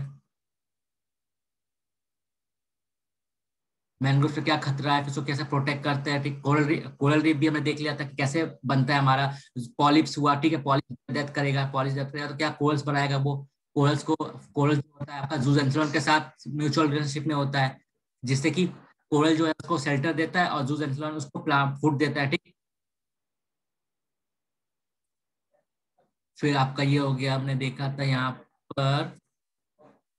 Speaker 1: मैनग्रोव से क्या खतरा है, फिर उसको कैसे प्रोटेक्ट करते हैं, ठीक कोरल कोरल रीफ भी हमने देख लिया था कि कैसे बनता है हमारा। पॉलिप्स हुआ, ठीक है पॉलिप डेथ करेगा पॉलिप डेथ करेगा तो क्या कोरल्स बनाएगा वो? कोरल्स को कोरल जो होता है आपका जूजेंथ्रॉन के साथ म्यूचुअल रिलेशनशिप में होता है, जिससे कि कोरल जो है उसको शेल्टर देता है और जूजेंथ्रॉन उसको फ़ूड देता है, ठीक? फिर आपका ये हो गया, हमने देखा था यहाँ पर।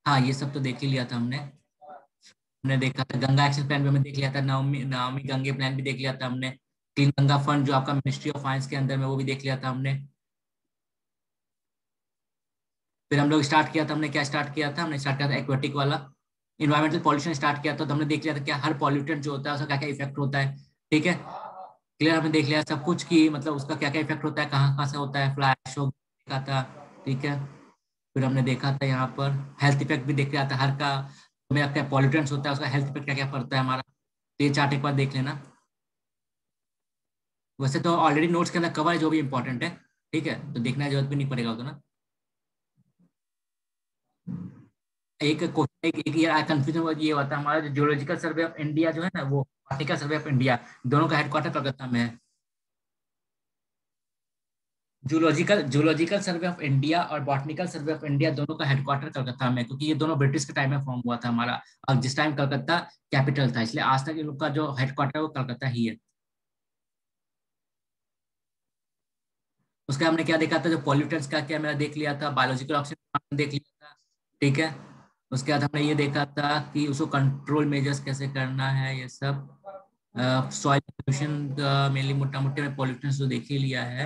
Speaker 1: हाँ ये सब तो देख ही लिया था हमने। हमने देखा था गंगा एक्शन प्लान भी हमने देख लिया था नवमी नवमी गंगे प्लान भी देख लिया था हमने। क्लीन गंगा फंड जो आपका मिनिस्ट्री ऑफ़ फाइनेंस के अंदर में वो भी देख लिया था हमने। फिर हम लोग स्टार्ट किया था हमने, क्या स्टार्ट किया था? हमने स्टार्ट किया था एक्वेटिक वाला। इन्वायरमेंटल पॉल्यूशन स्टार्ट किया था तो हमने देख लिया था क्या हर पॉल्यूटेंट जो होता है, उसका क्या क्या इफ़ेक्ट होता है, ठीक है? क्लियर हमने देख लिया सब कुछ की मतलब उसका क्या क्या इफ़ेक्ट होता है कहाँ कहाँ से होता है फ्लैश हो, देखा था, ठीक है? फिर हमने देखा था यहाँ पर हेल्थ इफ़ेक्ट भी देख लिया था, हर का, में क्या पॉल्यूटेंट्स होता है, उसका हेल्थ पे क्या क्या पड़ता है हमारा तो ये चार्ट एक बार देख लेना। वैसे तो ऑलरेडी नोट्स के अंदर कवर है, जो भी इंपॉर्टेंट है, ठीक है? तो देखना ज़रूरत भी नहीं पड़ेगा तो ना एक क्वेश्चन एक, एक ये कंफ्यूजन ये होता है हमारा जो जियोलॉजिकल सर्वे ऑफ़ इंडिया जो है ना वो आर्टिकल सर्वे ऑफ़ इंडिया दोनों का हेडक्वार्टर कलकत्ता में है। Zoological zoological survey of India और बॉटनिकल सर्वे ऑफ़ इंडिया दोनों का हेडक्वार्टर कलकत्ता में क्योंकि ये दोनों ब्रिटिश के टाइम में फॉर्म हुआ था हमारा। और जिस टाइम कलकत्ता कैपिटल था इसलिए आज तक लोग का जो हेडक्वार्टर है वो कलकत्ता ही है। उसका हमने क्या देखा था? जो पॉल्यूटेंट्स का क्या मेरा देख लिया था बायोलॉजिकल ऑप्शन देख लिया था ठीक है? उसके बाद हमने ये देखा था कि उसको कंट्रोल मेजर्स कैसे करना है, ये सब सॉइल पोल्यूशन मेनली मोटा मोटे में पॉल्यूटेंट्स जो देख ही लिया है।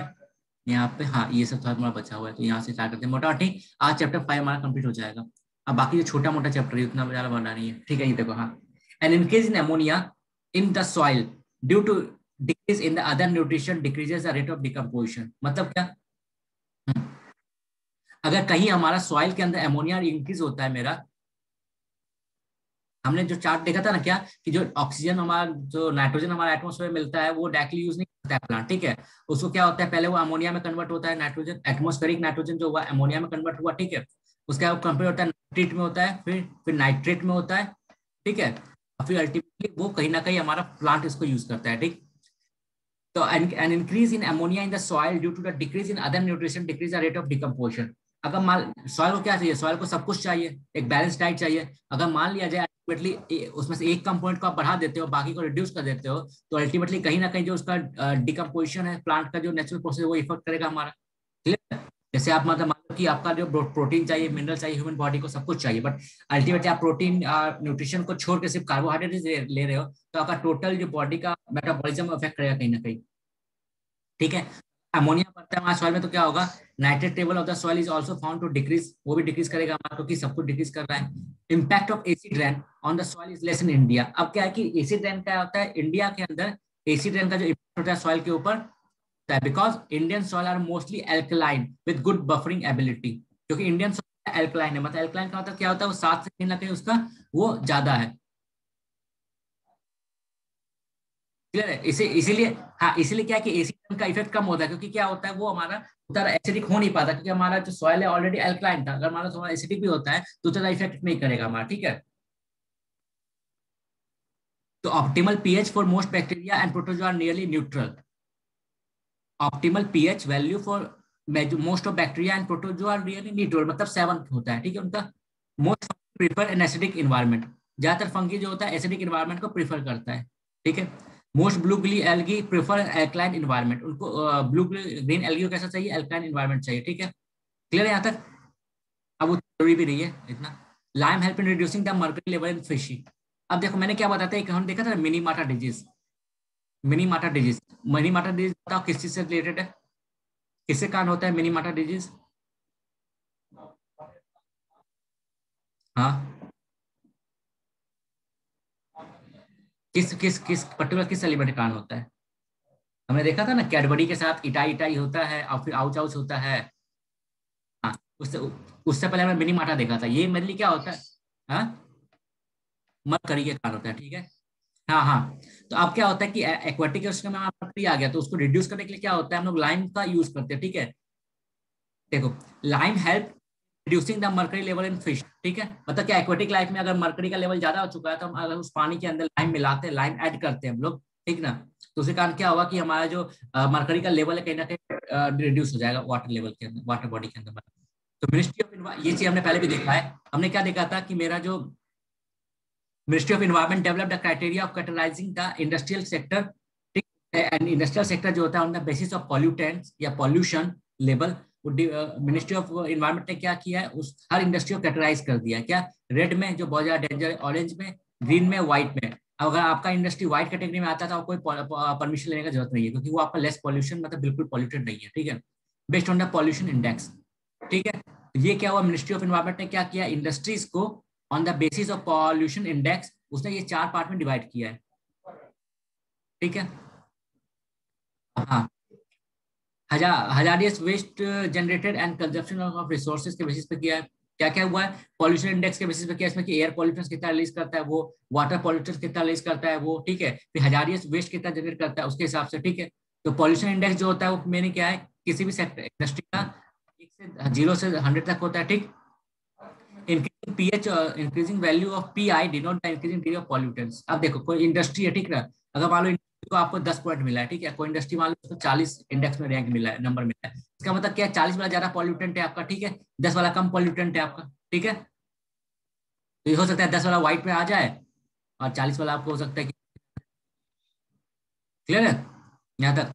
Speaker 1: यहाँ पे हाँ ये सब थोड़ा थोड़ा बचा हुआ है तो यहाँ से स्टार्ट करते हैं। मोटा मोटी आज चैप्टर फाइव हमारा कंप्लीट हो जाएगा। अब बाकी जो छोटा मोटा चैप्टर है उतना ज़्यादा बना नहीं है। ठीक है, ये देखो हाँ। An increase in ammonia in the soil due to decrease in the other nutrition decreases the rate of decomposition मतलब क्या? हम्म। अगर कहीं हमारा सॉइल के अंदर एमोनिया इंक्रीज होता है मेरा हमने जो चार्ट देखा था ना क्या, कि जो ऑक्सीजन हमारा, जो नाइट्रोजन हमारा एटमोसफेयर मिलता है, वो डायरेक्टली यूज़ नहीं करता है प्लांट ठीक है? उसको क्या होता है, पहले वो अमोनिया में कन्वर्ट होता है नाइट्रोजन एटमोस्फेरिक नाइट्रोजन जो हुआ अमोनिया में कन्वर्ट हुआ, ठीक है? उसका कंपेयर होता है नाइट्रेट में होता है, फिर फिर नाइट्रेट में होता है, ठीक है? फिर अल्टीमेटली वो कहीं ना कहीं हमारा प्लांट इसको यूज़ करता है, ठीक? तो an increase in ammonia in the soil due to the decrease in other nutrition decrease the rate of decomposition अगर मान सॉइल को क्या चाहिए? सॉइल को सब कुछ चाहिए, एक बैलेंस डाइट चाहिए। अगर मान लिया जाए अल्टीमेटली उसमें से एक कंपोनेंट को आप बढ़ा देते हो, बाकी को रिड्यूस कर देते हो तो अल्टीमेटली कहीं ना कहीं जो उसका डिकम्पोजिशन है प्लांट का जो नेचुरल प्रोसेस वो इफ़ेक्ट करेगा हमारा। क्लियर जैसे आप मतलब मान लो कि आपका जो प्रोटीन चाहिए मिनरल चाहिए ह्यूमन बॉडी को सब कुछ चाहिए बट अल्टीमेटली आप प्रोटीन न्यूट्रिशन को छोड़ के सिर्फ़ कार्बोहाइड्रेट ले रहे हो तो आपका टोटल जो बॉडी का मेटाबॉलिज्म अफेक्ट करेगा कहीं ना कहीं। ठीक है? अमोनिया बढ़ता है हमारे सॉइल में तो क्या होगा? Nitrate level of the soil is also found to decrease वो भी डिक्रीज करेगा हमारा, क्योंकि सब कुछ डिक्रीज कर रहा है। Impact of acid rain on the soil is less in India अब क्या है कि एसिड रेन क्या होता है? इंडिया के अंदर एसिड रेन का जो इम्पैक्ट होता है सॉइल के ऊपर because Indian soil are mostly alkaline with good buffering ability क्योंकि इंडियन सॉइल एल्कलाइन है मतलब एल्कलाइन का मतलब क्या होता है? वो सात से कहीं ना कहीं उसका, वो ज़्यादा है। क्लियर है? इसी, इसीलिए हाँ इसीलिए क्या कि एसिड का इफ़ेक्ट कम होता है, क्योंकि क्या होता है? वो हमारा उतना एसिडिक हो नहीं पाता क्योंकि हमारा जो सॉइल है ऑलरेडी एल्कलाइन था। अगर हमारा थोड़ा एसिडिक भी होता है तो उतना इफ़ेक्ट नहीं करेगा हमारा, ठीक है? तो optimal pH for most bacteria and protozoa nearly neutral optimal pH value for most of bacteria and protozoa really neutral मतलब सेवन होता है, ठीक है? उनका most prefer an acidic environment ज़्यादातर फंगी जो होता है एसिडिक इन्वायरमेंट को प्रीफर करता है, ठीक है? Most blue green algae prefer alkaline environment उनको ब्लू ग्रीन एल्गी को कैसा चाहिए? एल्कलाइन इन्वायरमेंट चाहिए, ठीक है? क्लियर है यहाँ तक? अब वो ज़रूरी भी नहीं है इतना। Lime help in reducing the mercury level in fishes अब देखो, मैंने क्या बताया था? हमने देखा था Minamata disease Minamata disease Minamata disease बताओ, किस चीज़ से रिलेटेड है? किससे कारण होता है मिनी माटा डिज़ीज़ हाँ? किस किस किस पर्टिकुलर किस एलिमेंट कारण होता है? हमने देखा था ना, कैडबरी के साथ इटाई इटाई होता है, और फिर आउच आउच होता है। हाँ उससे उससे पहले हमने मिनी माटा देखा था। ये मेनली क्या होता है? हाँ? मरकरी के कारण होता है, ठीक है? हाँ हाँ। तो अब क्या होता है कि एक्वाटिक में मरकरी आ गया तो उसको रिड्यूस करने के लिए क्या होता है? हम लोग लाइम का यूज़ करते हैं, ठीक है? देखो lime help reducing the mercury level in fish ठीक है? मतलब क्या एक्वेटिक लाइफ में अगर मर्करी का लेवल ज़्यादा हो चुका है तो हम अगर उस पानी के अंदर लाइम मिलाते हैं लाइम ऐड करते हैं हम लोग, ठीक ना? तो उसके कारण क्या होगा कि हमारा जो मर्करी का लेवल है, कहीं ना कहीं रिड्यूस हो जाएगा वाटर लेवल के अंदर वाटर बॉडी के अंदर तो मिनिस्ट्री ऑफ़ ये चीज़ हमने पहले भी देखा है। हमने क्या देखा था कि मेरा जो ministry of environment develop the criteria of catalysing the industrial sector and industrial sector जो होता है on the basis of pollutants या pollution level ministry of environment ने क्या किया है? उस हर इंडस्ट्री को कैटेगराइज कर दिया क्या? रेड में, जो बहुत ज़्यादा डेंजर है ऑरेंज में ग्रीन में व्हाइट में। अगर आपका इंडस्ट्री व्हाइट कैटेगरी में आता था कोई परमिशन लेने का ज़रूरत नहीं है, क्योंकि वो आपका लेस पॉल्यूशन मतलब बिल्कुल पॉल्यूटेड नहीं है, ठीक है? Based on the pollution index ठीक है? ये क्या हुआ? मिनिस्ट्री ऑफ़ इन्वायरमेंट ने क्या किया? इंडस्ट्रीज़ को on the basis of pollution index उसने ये चार पार्ट में डिवाइड किया है। ठीक है? हाँ। Hazardous waste generated and consumption of resources के बेसिस पे किया है। क्या क्या हुआ है? पॉल्यूशन इंडेक्स के बेसिस पे किया इसमें कि एयर पॉल्यूशन कितना रिलीज़ करता है, वो वाटर पॉल्यूशन कितना रिलीज़ करता है, वो ठीक है। फिर हजारियस वेस्ट कितना जनरेट करता है, उसके हिसाब से ठीक है। तो पॉल्यूशन इंडेक्स जो होता है, वो मेन क्या है? किसी भी सेक्टर इंडस्ट्री का एक से ज़ीरो से हंड्रेड तक होता है, ठीक? Increasing pH increasing value of P I denote the increasing degree of pollutants अब देखो, कोई इंडस्ट्री है, ठीक ना? अगर मान लो को आपको दस पॉइंट मिला है ठीक है? कोई इंडस्ट्री मान लो उसको चालीस इंडेक्स में रैंक मिला है नंबर मिला है। इसका मतलब क्या है? चालीस वाला ज़्यादा पॉल्यूटेंट है आपका ठीक है? दस वाला कम पॉल्यूटेंट है आपका ठीक है? तो ये हो सकता है दस वाला व्हाइट में आ जाए और चालीस वाला आपको हो सकता है क्लियर है? यहाँ तक।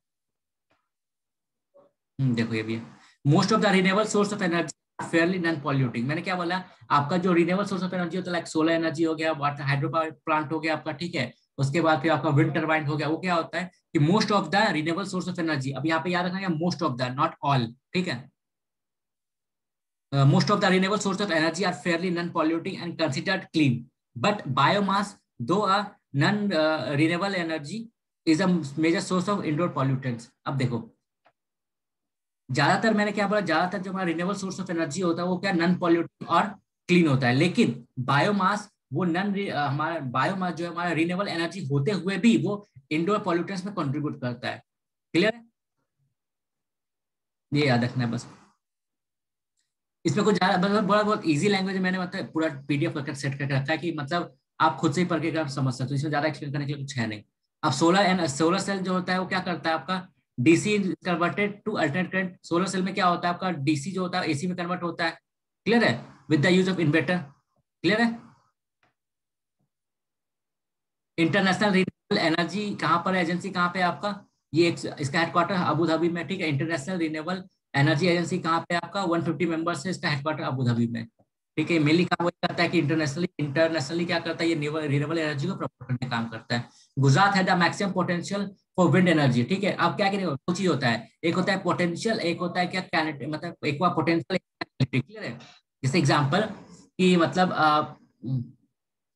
Speaker 1: हम्म, देखो ये भी है। Most of the renewable source of energy fairly non polluting मैंने क्या बोला? आपका जो रिनेबल सोर्स ऑफ़ एनर्जी होता है लाइक सोलर एनर्जी हो गया वाटर हाइड्रो पावर प्लांट हो गया आपका ठीक है? उसके बाद फिर आपका विंड टर्बाइन हो गया, वो क्या होता है कि most of the renewable source of energy अब यहाँ पे याद रखना most of the not all ठीक है? Most of the renewable source of energy are fairly non polluting and considered clean but biomass though a non renewable energy is a major source of indoor pollutants अब देखो, ज़्यादातर मैंने क्या बोला, ज़्यादातर जो हमारा रिन्यूएबल सोर्स ऑफ़ एनर्जी होता है, वो क्या? नॉन पॉल्यूटिंग और क्लीन होता है। लेकिन बायोमास वो नन हमारा बायोमास जो है, हमारा रिन्यूएबल एनर्जी होते हुए भी वो इंडोर पॉल्यूटेंट्स में कंट्रीब्यूट करता है। क्लियर है? ये याद रखना है बस। इसमें कुछ ज़्यादा मतलब बड़ा बहुत इजी लैंग्वेज मैंने मतलब पूरा पीडीएफ करके सेट करके रखा है कि मतलब आप खुद से ही पढ़ के आप समझ सकते हो। इसमें ज़्यादा एक्सप्लेन करने के लिए कुछ है नहीं। अब सोलर एंड सोलर सेल जो होता है, वो क्या करता है आपका? DC converted to alternate current solar cell में क्या होता है आपका? डीसी जो होता है एसी में कन्वर्ट होता है। क्लियर है? With the use of inverter clear है? इंटरनेशनल रिन्यूएबल एनर्जी कहाँ पर एजेंसी कहाँ पे आपका? ये एक, इसका हेडक्वार्टर अबू धाबी में ठीक है? इंटरनेशनल रिन्यूएबल एनर्जी एजेंसी कहाँ पे आपका? 150 मेंबर्स है इसका हेडक्वार्टर अबू धाबी में ठीक है? मेनली काम वही करता है कि इंटरनेशनली इंटरनेशनली क्या करता है? ये रिन्यूएबल एनर्जी को प्रमोट करने काम करता है। गुजरात है the maximum potential for wind energy ठीक है? अब क्या करेंगे दो चीज़ होता है। एक होता है पोटेंशियल एक होता है क्या? कैनेट मतलब एक बार पोटेंशियल क्लियर है? जैसे एग्ज़ाम्पल कि मतलब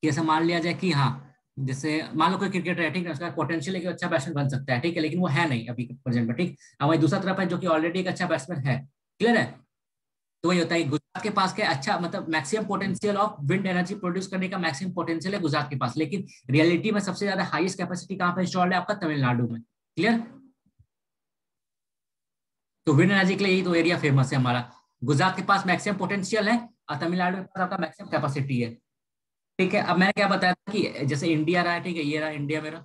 Speaker 1: कैसे मान लिया जाए कि हाँ जैसे मान लो कोई क्रिकेटर है, ठीक है, उसका पोटेंशियल एक अच्छा बैट्समैन बन सकता है, ठीक है, लेकिन वो है नहीं अभी प्रेजेंट में, ठीक? अब वही दूसरा तरफ़ है जो कि ऑलरेडी एक अच्छा बैट्समैन है क्लियर है? तो वही होता है गुजरात के पास क्या अच्छा मतलब maximum potential of wind energy produce करने का मैक्सिमम पोटेंशियल है गुजरात के पास, लेकिन रियलिटी में सबसे ज़्यादा हाईएस्ट कैपेसिटी कहाँ पर इंस्टॉल्ड है आपका तमिलनाडु में क्लियर तो विंड एनर्जी के लिए यही तो एरिया फ़ेमस है हमारा। गुजरात के पास मैक्सिमम पोटेंशियल है, और तमिलनाडु के पास आपका मैक्सिमम कैपेसिटी है। ठीक है, अब मैंने क्या बताया था कि जैसे इंडिया रहा है, ठीक है, ये रहा इंडिया मेरा।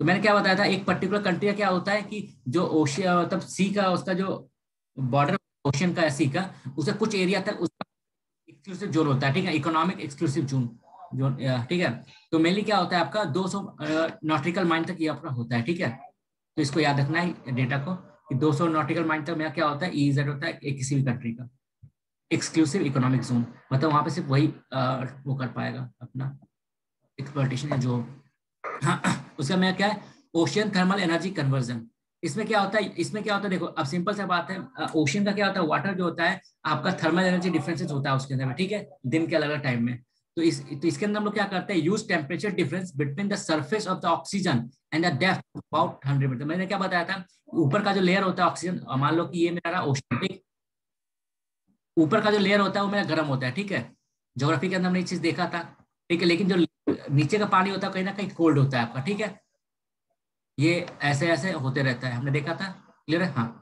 Speaker 1: तो मैंने क्या बताया था, एक पर्टिकुलर कंट्री का क्या होता है कि जो ओशिया मतलब सी का, उसका जो बॉर्डर ओशियन का सी का, उसे कुछ एरिया तक उसका एक्सक्लूसिव जोन होता है, ठीक है इकोनॉमिक एक्सक्लूसिव जोन जो ठीक है। तो मेनली क्या होता है आपका 200 नॉटिकल माइल तक ये अपना होता है, ठीक है। तो इसको याद रखना है डेटा को, कि 200 नॉटिकल माइल तक मेरा क्या होता है ईजेड होता है किसी भी कंट्री का। एक्सक्लूसिव इकोनॉमिक जोन मतलब वहाँ पे सिर्फ़ वही वो कर पाएगा अपना एक्सप्लोटेशन जो हाँ उसका मेरा क्या है? ओशियन थर्मल एनर्जी कन्वर्जन इसमें क्या होता है? इसमें क्या होता है? देखो, अब सिंपल सा बात है ओशियन का क्या होता है? वाटर जो होता है, आपका थर्मल एनर्जी डिफरेंसेस होता है उसके अंदर में, ठीक है? दिन के अलग अलग टाइम में। तो इस तो इसके अंदर हम लोग क्या करते हैं? Use temperature difference between the surface of the oxygen and the depth about hundred meter मैंने क्या बताया था? ऊपर का जो लेयर होता है ऑक्सीजन मान लो कि ये मेरा ठीक? ऊपर का जो लेयर होता है वो मेरा गर्म होता है, ठीक है? ज्योग्राफी के अंदर हमने ये चीज़ देखा था, ठीक है? लेकिन जो नीचे का पानी होता है, कहीं ना कहीं कोल्ड होता है आपका, ठीक है? ये ऐसे ऐसे होते रहता है, हमने देखा था क्लियर है? हाँ।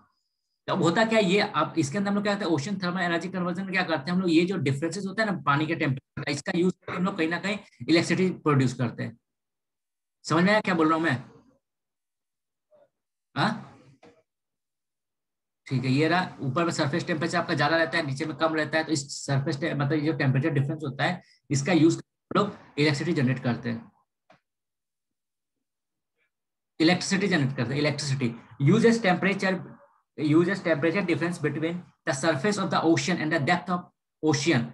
Speaker 1: तो अब होता क्या ये अब इसके अंदर हम लोग क्या करते हैं ओशन थर्मल एनर्जी कन्वर्जन क्या करते हैं, हम लोग ये जो डिफरेंसेस होता है ना, पानी के टेम्परेचर का, इसका यूज़ हम लोग कहीं ना कहीं इलेक्ट्रिसिटी प्रोड्यूस करते हैं। समझ में आया क्या बोल रहा हूँ मैं? हाँ? ठीक है, ये रहा, ऊपर में सरफेस टेम्परेचर आपका ज़्यादा रहता है, नीचे में कम रहता है तो इस सरफेस मतलब ये जो टेम्परेचर डिफरेंस होता है, इसका यूज़ लोग इलेक्ट्रिसिटी जनरेट करते हैं। इलेक्ट्रिसिटी जनरेट करते हैं electricity uses temperature uses temperature difference between the surface of the ocean and the depth of ocean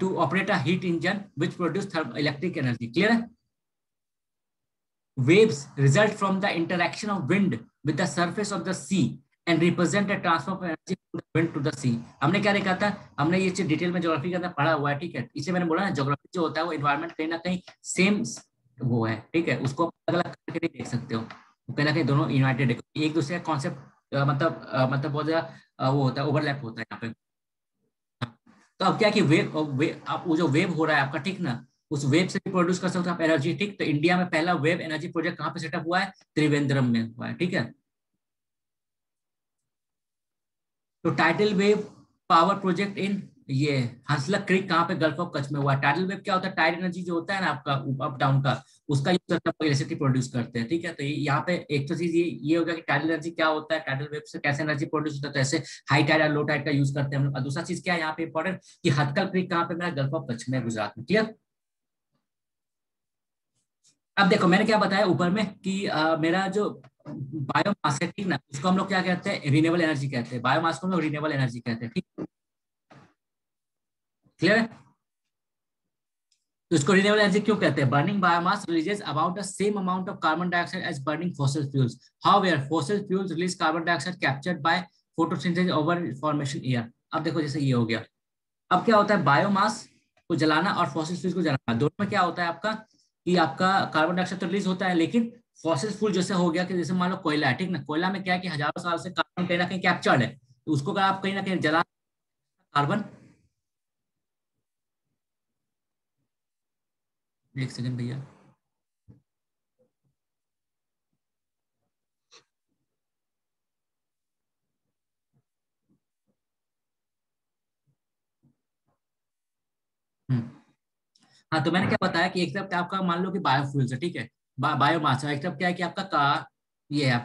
Speaker 1: to operate at engine which produce electric energy clear है? Waves result from the interaction of wind with the surface of the sea. And represent transfer of energy from the wind to the sea हमने क्या देखा था? हमने ये चीज़ डिटेल में ज्योग्राफी के पढ़ा हुआ है ठीक है? इसे मैंने बोला ना ज्योग्राफी जो होता है वो एनवायरमेंट कहीं ना कहीं सेम वो है ठीक है? उसको अलग अलग करके नहीं देख सकते हो। कहीं ना कहीं दोनों यूनाइटेड है। एक दूसरे का कॉन्सेप्ट मतलब मतलब बहुत ज़्यादा वो होता है ओवरलैप होता है यहाँ पे। तो अब क्या कि वेव वे, आप वो जो वेव हो रहा है आपका ठीक ना? उस वेव से भी प्रोड्यूस कर सकते हो आप एनर्जी ठीक? तो इंडिया में पहला वेव एनर्जी प्रोजेक्ट कहाँ पे सेटअप हुआ है? त्रिवेंद्रम में हुआ है ठीक है? तो tidal wave power project in ये हंसलक क्रिक कहाँ पे गल्फ ऑफ़ कच्छ में हुआ? टाइटल वेव क्या होता है? टाइड एनर्जी जो होता है ना आपका अप डाउन का उसका यूज़ करके इलेक्ट्रिसिटी प्रोड्यूस करते हैं ठीक है? तो यहाँ पे एक तो चीज़ ये ये हो गया कि टाइडल एनर्जी क्या होता है? टाइडल वेव से कैसे एनर्जी प्रोड्यूस होता है? तो ऐसे हाई टाइड और लो टाइड का यूज़ करते हैं हम दूसरा चीज़ क्या है यहाँ पे इंपॉर्टेंट कि हथकल क्रिक कहाँ पे मेरा गल्फ ऑफ़ कच्छ में गुजरात में क्लियर अब देखो मैंने क्या बताया ऊपर में कि आ, मेरा जो बायोमास है, ठीक ना? उसको हम लोग क्या कहते हैं? रिन्यूएबल एनर्जी कहते हैं। बायोमास को हम लोग रिन्यूएबल एनर्जी कहते हैं, ठीक? क्लियर है? तो इसको रिन्यूएबल एनर्जी क्यों कहते हैं? Burning biomass releases about the same amount of carbon dioxide as burning fossil fuels however fossil fuels release carbon dioxide captured by photosynthesis over formation year अब देखो जैसे ये हो गया। अब क्या होता है? बायोमास को जलाना और फॉसिल फ्यूल्स को जलाना। दोनों में क्या होता है आपका? कि आपका कार्बन डाइऑक्साइड तो रिलीज़ होता है, लेकिन फॉसिल फूल जैसे हो गया कि जैसे मान लो कोयला है, ठीक ना? कोयला में क्या है कि हज़ारों साल से कार्बन कहीं ना कहीं कैप्चर्ड है तो उसको अगर आप कहीं ना कहीं जला कार्बन एक सेकंड भैया। हम्म। हाँ तो मैंने क्या बताया कि एक तरफ़ आपका मान लो कि बायोफ्यूल्स है, ठीक है? बायोमास एक क्या है कि आपका का, ये है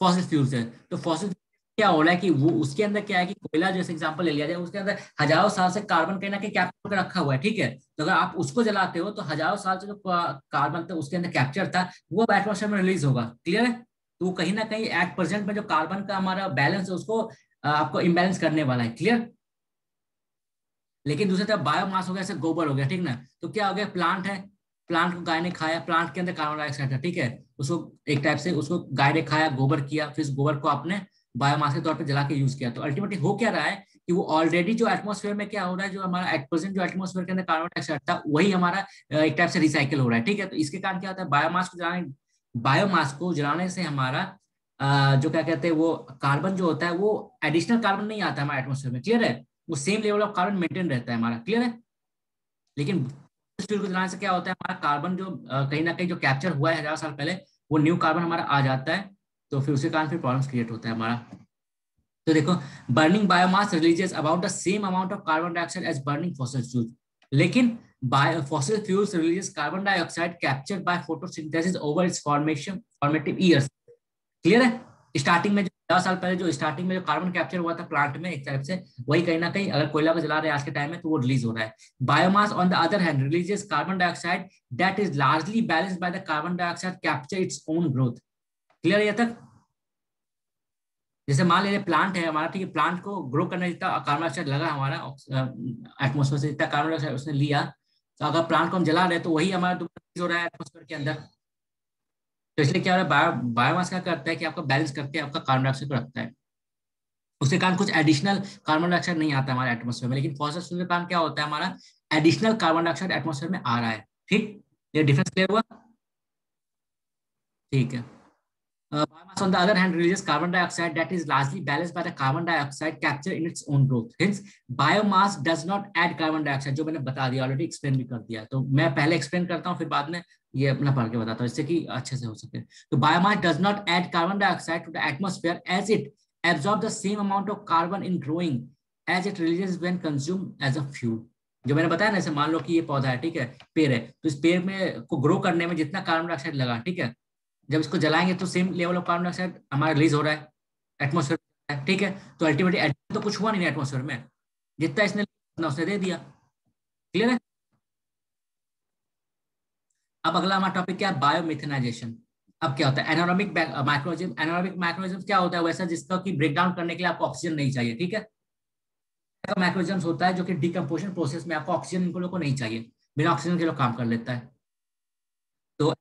Speaker 1: फॉसिल फ्यूल्स है। तो फॉसिल क्या हो रहा है कि वो, उसके अंदर क्या है कि कोयला, जैसे एग्जांपल ले लिया जाए, उसके अंदर हज़ारों साल से कार्बन कहीं ना कहीं कैप्चर कर रखा हुआ है, ठीक है? तो अगर आप उसको जलाते हो तो हज़ारों साल से जो कार्बन था, उसके अंदर कैप्चर था, वो एटमोसफेयर में रिलीज़ होगा। क्लियर है? तो कहीं ना कहीं एट प्रेजेंट में जो कार्बन का हमारा बैलेंस है, उसको आपको इम्बेलेंस करने वाला है। क्लियर लेकिन दूसरी तरफ़ बायोमास हो गया, जैसे गोबर हो गया, ठीक ना? तो क्या हो गया? प्लांट है। प्लांट को गाय ने खाया, प्लांट के अंदर कार्बन डाइऑक्साइड था, ठीक है? उसको एक टाइप से उसको गाय ने खाया, गोबर किया, फिर गोबर को आपने बायोमास के तौर पर जला के यूज़ किया। तो अल्टीमेटली हो क्या रहा है कि वो ऑलरेडी जो एटमोसफेयर में क्या हो रहा है, जो हमारा एट प्रेजेंट जो एटमोसफेयर के अंदर कार्बन डाइऑक्साइड था, वही हमारा एक टाइप से रिसाइकिल हो रहा है, ठीक है? तो इसके कारण क्या होता है बायोमास को जलाने बायोमास को जलाने से हमारा जो क्या कहते हैं, वो कार्बन जो होता है, वो एडिशनल कार्बन नहीं आता हमारे एटमोसफेयर में क्लियर है? वो same level of carbon maintain रहता है हमारा क्लियर है? लेकिन फ्यूल को जलाने से क्या होता है, हमारा कार्बन जो कहीं ना कहीं जो कैप्चर हुआ है हज़ार साल पहले, वो न्यू कार्बन हमारा आ जाता है तो फिर उसी कारण फिर प्रॉब्लम क्रिएट होता है हमारा। तो देखो burning biomass releases about the same amount of carbon dioxide as burning fossil fuel लेकिन fossil fuels releases carbon dioxide captured by photosynthesis over its formation, formative years. Clear है? स्टार्टिंग में जो दस साल पहले जो स्टार्टिंग में जो कार्बन कैप्चर हुआ था प्लांट में एक टाइप से, वही कहीं ना कहीं अगर कोयला को जला रहे आज के टाइम में तो वो रिलीज़ हो रहा है। Biomass on the other hand releases carbon dioxide that is largely balanced by the carbon dioxide capture its own growth clear है तक? जैसे मान लीजिए प्लांट है, हमारा ठीक है प्लांट को ग्रो करने जितना कार्बन डाइऑक्साइड लगा हमारा एटमोसफेयर से जितना कार्बन डाइऑक्साइड उसने लिया तो अगर प्लांट को हम जला रहे तो वही हमारा हो रहा है एटमोसफेयर के अंदर। तो इसलिए क्या हो रहा है बायोमास क्या करता है कि आपका बैलेंस करके आपका कार्बन डाइऑक्साइड को रखता है। उसके कारण कुछ एडिशनल कार्बन डाइऑक्साइड नहीं आता हमारे एटमोसफेयर में, लेकिन फॉसिल के कारण क्या होता है हमारा एडिशनल कार्बन डाइऑक्साइड एटमोसफेयर में आ रहा है। ठीक? ये डिफरेंस क्लियर हुआ? ठीक है। Uh, biomass, on the other hand, releases carbon dioxide that is largely balanced by the carbon dioxide captured in its own growth. Hence, biomass does not add carbon dioxide. जो मैंने बता दिया ऑलरेडी एक्सप्लेन भी कर दिया तो मैं पहले एक्सप्लेन करता हूँ फिर बाद में ये अपना पढ़ के बताता हूँ इससे कि अच्छे से हो सके तो biomass does not add carbon dioxide to the atmosphere as it absorbs the same amount of carbon in growing as it releases when consumed as a fuel. जो मैंने बताया ना जैसे मान लो कि ये पौधा है ठीक है पेड़ है तो इस पेड़ में को ग्रो करने में जितना कार्बन डाइऑक्साइड लगा ठीक है जब इसको जलाएँगे तो same level of carbon dioxide हमारा रिलीज़ हो रहा है एटमोसफेयर ठीक है? तो अल्टीमेटली तो कुछ हुआ नहीं एटमोसफेयर में। जितना इसने उसने दे दिया। क्लियर है? अब अगला हमारा टॉपिक क्या है? बायोमिथेनाइजेशन अब क्या होता है? एनोरॉमिक माइक्रोजिम एनोरॉमिक माइक्रोजिम क्या होता है? वैसा जिसका कि ब्रेक डाउन करने के लिए आपको ऑक्सीजन नहीं चाहिए, ठीक है? माइक्रोजिम्स होता है जो कि डिकम्पोजिशन प्रोसेस में आपको ऑक्सीजन इनको लोग को नहीं चाहिए। बिना ऑक्सीजन के लोग काम कर लेता है। तो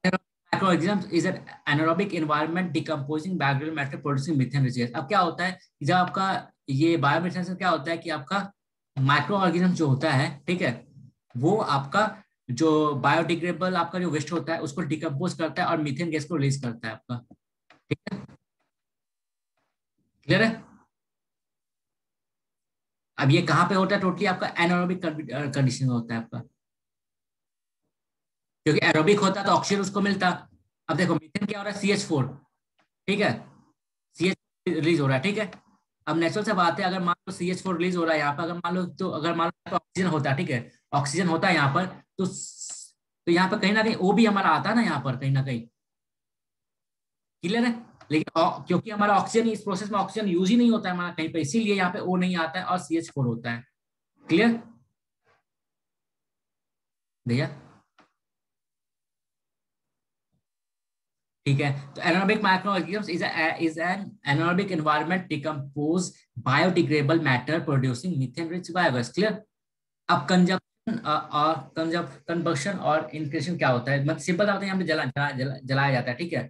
Speaker 1: Microorganisms is an anaerobic environment decomposing biological matter producing methane residue. अब क्या होता है? जब आपका ये बायोमिथेन क्या होता है कि आपका माइक्रो ऑर्गेनिज्म जो होता है, ठीक है, वो आपका जो बायोडिग्रेबल आपका जो वेस्ट होता है, उसको डिकम्पोज करता है और मीथेन गैस को रिलीज़ करता है आपका। ठीक है? क्लियर है? अब ये कहाँ पे होता है? टोटली आपका एनारोबिक कंडीशन होता है आपका। क्योंकि एरोबिक होता तो ऑक्सीजन उसको मिलता। अब देखो मीथेन क्या हो रहा है? सी एच फोर ठीक है? सी एच रिलीज़ हो रहा है, ठीक है? अब नेचुरल से बात है, अगर मान लो सी रिलीज़ हो रहा है यहाँ पर, अगर मान लो तो अगर मान लो तो ऑक्सीजन होता है ठीक है? ऑक्सीजन होता है यहाँ पर तो तो यहाँ पर कहीं ना कहीं ओ भी हमारा आता है ना यहाँ पर, कहीं ना कहीं। क्लियर है? लेकिन क्योंकि हमारा ऑक्सीजन इस प्रोसेस में ऑक्सीजन यूज़ ही नहीं होता है हमारा कहीं पर, इसीलिए यहाँ पे ओ नहीं आता है और सी एच फोर होता है। क्लियर भैया? ठीक है? तो anaerobic microorganisms is is an anaerobic environment decompose biodegradable matter producing methane rich biogas clear अब कंजप्शन और कंजप कन्वर्शन और इनक्रेशन क्या होता है? मतलब सिंपल बात है यहाँ पे जला, जला, जला, जलाया जाता है ठीक है?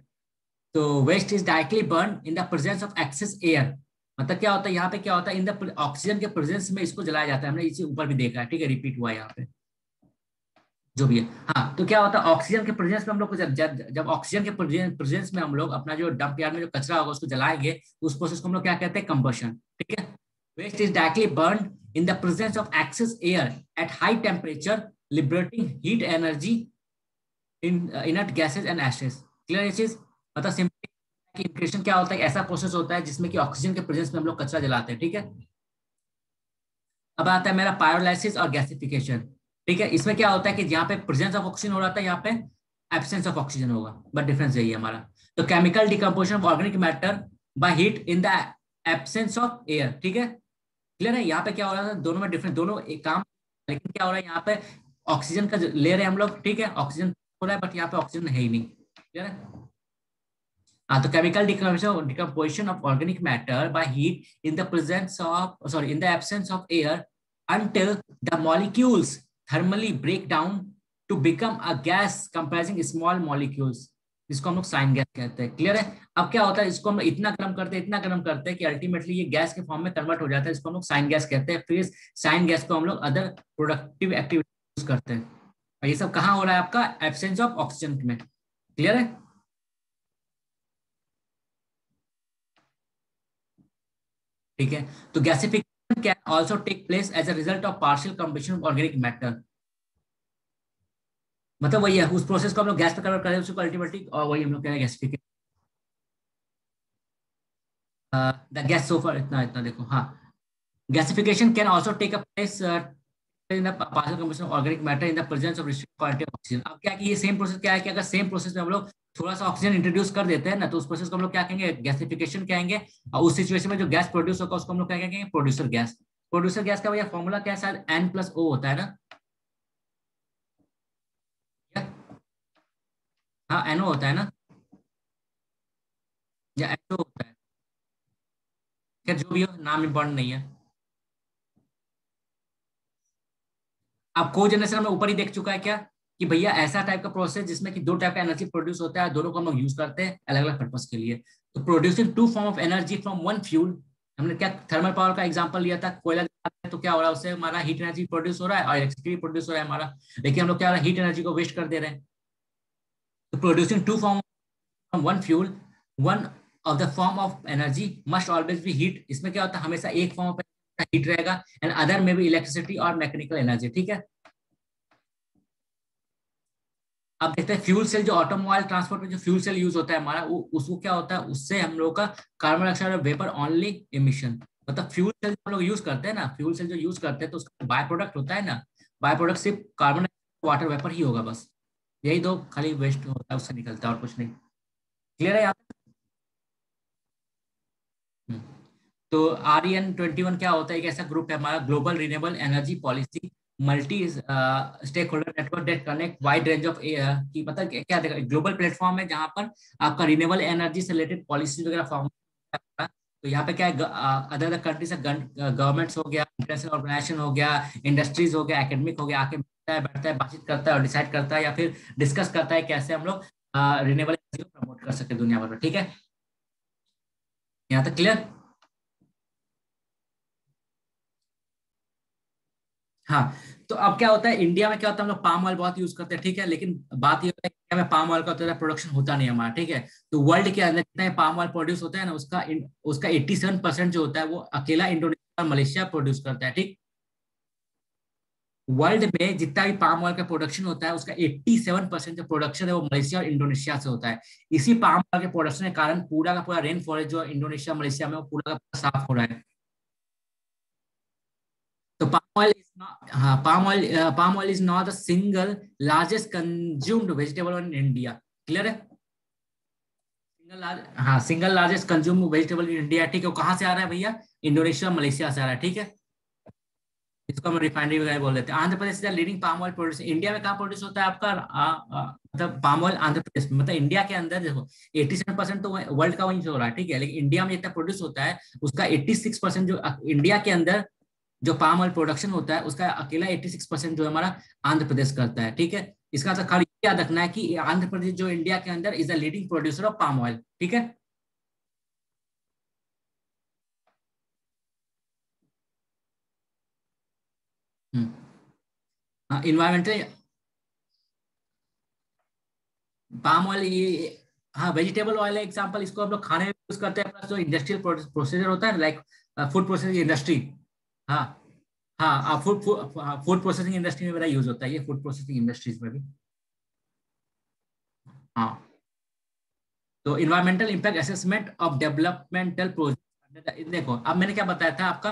Speaker 1: तो waste is directly burn in the presence of excess air मतलब क्या होता है? यहाँ पे क्या होता है? इन द ऑक्सीजन के प्रेजेंस में इसको जलाया जाता है। हमने इसी ऊपर भी देखा है ठीक है? रिपीट हुआ है यहाँ पे। जो भी है। हाँ तो क्या होता है ऑक्सीजन के प्रेजेंस में हम लोग जब जब ऑक्सीजन के प्रेजेंस में हम लोग अपना जो डंप यार्ड में जो कचरा होगा, उसको जलाएँगे, उस प्रोसेस को हम लोग क्या कहते हैं कंबर्शन ठीक है? Waste is directly burn in the presence of excess air at high temperature liberating heat energy in inert gases and ashes clear ये चीज़? मतलब सिंपली इंक्रेशन क्या होता है, ऐसा प्रोसेस होता है जिसमें कि ऑक्सीजन के प्रेजेंस में हम लोग कचरा जलाते हैं, ठीक है? अब आता है मेरा पायरोलाइसिस और गैसिफिकेशन ठीक है? इसमें क्या होता है कि जहाँ पे प्रेजेंस ऑफ़ ऑक्सीजन हो रहा था, यहाँ पे एबसेंस ऑफ़ ऑक्सीजन होगा। बट डिफरेंस यही है हमारा। तो chemical decomposition of organic matter by heat in the absence of air ठीक है? क्लियर है? यहाँ पे क्या हो रहा था? दोनों में डिफरेंस दोनों एक काम, लेकिन क्या हो रहा है? यहाँ पे ऑक्सीजन का ले रहे हैं हम लोग। ठीक है? ऑक्सीजन हो रहा है बट यहाँ पे ऑक्सीजन है ही नहीं। क्लियर है? हाँ तो chemical decomposition of organic matter by heat in the presence of sorry in the absence of air until the molecules thermally break down to become a gas comprising small molecules, जिसको हम लोग साइन गैस कहते हैं। क्लियर है? अब क्या होता है? इसको हम इतना गर्म करते हैं, इतना गर्म करते हैं कि अल्टीमेटली ये गैस के फॉर्म में कन्वर्ट हो जाता है इसको हम लोग साइन गैस कहते हैं। फिर साइन गैस को हम लोग अदर प्रोडक्टिव एक्टिविटी यूज़ करते हैं। और ये सब कहाँ हो रहा है आपका? एब्सेंस ऑफ़ ऑक्सीजन में। क्लियर है? ठीक है? तो गैसिफिक can also take place as a result of partial combustion of organic matter. मतलब वही है, उस प्रोसेस को हम लोग गैस पर कन्वर्ट कर रहे हैं, उसको अल्टीमेटली और वही हम लोग कह रहे हैं गैस द गैस सोफर इतना इतना देखो हाँ। Gasification can also take a place in partial combustion organic matter in the presence of restrict quality of oxygen अब क्या कि ये सेम प्रोसेस क्या है कि अगर सेम प्रोसेस में हम लोग थोड़ा सा ऑक्सीजन इंट्रोड्यूस कर देते हैं ना तो उस प्रोसेस को हम लोग क्या कहेंगे? गैसिफिकेशन कहेंगे। और उस सिचुएशन में जो गैस प्रोड्यूस होगा, उसको हम लोग क्या कहेंगे? प्रोड्यूसर गैस प्रोड्यूसर गैस का भैया फॉर्मूला क्या है एन प्लस ओ होता है ना? हाँ एनओ होता है ना? या एसओ होता है। खैर जो भी हो, नाम इम्पोर्टेंट नहीं है। अब को जनरेशन में ऊपर ही देख चुका है क्या? कि भैया ऐसा टाइप का प्रोसेस जिसमें कि दो टाइप का एनर्जी प्रोड्यूस होता है, दोनों को हम लोग यूज़ करते हैं अलग अलग पर्पज के लिए। तो producing two form of energy from one fuel हमने क्या थर्मल पावर का एग्ज़ाम्पल लिया था, कोयला तो क्या हो रहा है, उससे हमारा हीट एनर्जी प्रोड्यूस हो रहा है और इलेक्ट्रिसिटी प्रोड्यूस हो रहा है हमारा। लेकिन हम लोग क्या हो हीट एनर्जी को वेस्ट कर दे रहे हैं। तो producing two form from one fuel one of the form of energy must always be heat इसमें क्या होता है, हमेशा एक फॉर्म ऑफ़ हीट रहेगा एंड अदर में भी इलेक्ट्रिसिटी और मैकेनिकल एनर्जी ठीक है? अब देखते हैं फ्यूल सेल जो ऑटोमोबाइल ट्रांसपोर्ट में जो फ्यूल सेल यूज़ होता है हमारा उसको क्या होता है? उससे हम लोग का कार्बन डाइऑक्साइड और वेपर ओनली इमिशन मतलब फ्यूल सेल हम लोग यूज़ करते हैं ना फ्यूल सेल जो यूज़ करते हैं तो उसका बाय प्रोडक्ट होता है ना बाय प्रोडक्ट सिर्फ़ कार्बन वाटर वेपर ही होगा बस। यही दो खाली वेस्ट होता है, उससे निकलता है और कुछ नहीं। क्लियर है यहाँ हम्म। तो आर एन ट्वेंटी वन क्या होता है? एक ऐसा ग्रुप है हमारा global renewable energy policy multi stakeholder network that connect wide range of की मतलब क्या देखा ग्लोबल प्लेटफॉर्म है जहाँ पर आपका रिन्यूएबल एनर्जी से रिलेटेड पॉलिसी वगैरह फॉर्म तो यहाँ पे क्या है अदर अदर कंट्रीज़ गवर्नमेंट्स हो गया इंटरनेशनल ऑर्गेनाइजेशन हो गया इंडस्ट्रीज़ हो गया एकेडमिक हो गया आके बैठता है बैठता है, बातचीत करता है और डिसाइड करता है या फिर डिस्कस करता है कैसे हम लोग रिन्यूएबल एनर्जी को प्रमोट कर सकते दुनिया भर में, ठीक है? यहाँ तक क्लियर हाँ। तो अब क्या होता है इंडिया में क्या होता है, हम लोग पाम ऑयल बहुत यूज़ करते हैं, ठीक है? लेकिन बात ये होता है इंडिया में पाम ऑयल का है प्रोडक्शन होता नहीं हमारा, ठीक है? तो वर्ल्ड के अंदर जितना पाम ऑयल प्रोड्यूस होता है ना, उसका उसका 87 परसेंट जो होता है, वो अकेला इंडोनेशिया और मलेशिया प्रोड्यूस करता है, ठीक? वर्ल्ड में जितना भी पाम ऑयल का प्रोडक्शन होता है, उसका 87 परसेंट जो प्रोडक्शन है, वो मलेशिया और इंडोनेशिया से होता है। इसी पाम ऑयल के प्रोडक्शन के कारण पूरा का पूरा रेन फॉरेस्ट जो इंडोनेशिया मलेशिया में, वो पूरा का पूरा साफ़ हो रहा है। तो palm oil is not uh, palm oil uh, palm oil is not the single largest consumed vegetable है? सिंगल हाँ single largest consume vegetable in India ठीक है वो कहाँ से आ रहा है भैया? इंडोनेशिया मलेशिया से आ रहा है ठीक है? इसको हम रिफाइनरी वगैरह बोल देते हैं। Andhra Pradesh leading palm oil produce India में कहाँ प्रोड्यूस होता है आपका? मतलब पाम ऑयल आंध्र प्रदेश में। मतलब इंडिया के अंदर देखो 87 परसेंट तो वर्ल्ड का वहीं से हो रहा है ठीक है? लेकिन इंडिया में जितना प्रोड्यूस होता है उसका 86 परसेंट जो इंडिया के अंदर जो पाम ऑयल प्रोडक्शन होता है, उसका अकेला 86 परसेंट जो हमारा आंध्र प्रदेश करता है, ठीक है? इसका मतलब खाली याद रखना है कि आंध्र प्रदेश जो इंडिया के अंदर is the leading producer of palm oil ठीक है? इन्वायरमेंटल पाम ऑयल ये हाँ वेजिटेबल ऑयल एग्जांपल इसको हम लोग खाने में यूज़ करते हैं प्लस जो इंडस्ट्रियल प्रोसीजर होता है लाइक फ़ूड प्रोसेसिंग इंडस्ट्री हाँ हाँ फ़ूड फ़ूड प्रोसेसिंग इंडस्ट्री में मेरा यूज़ होता है ये फ़ूड प्रोसेसिंग इंडस्ट्रीज़ में भी। हाँ। तो environmental impact assessment of developmental project देखो, अब मैंने क्या बताया था आपका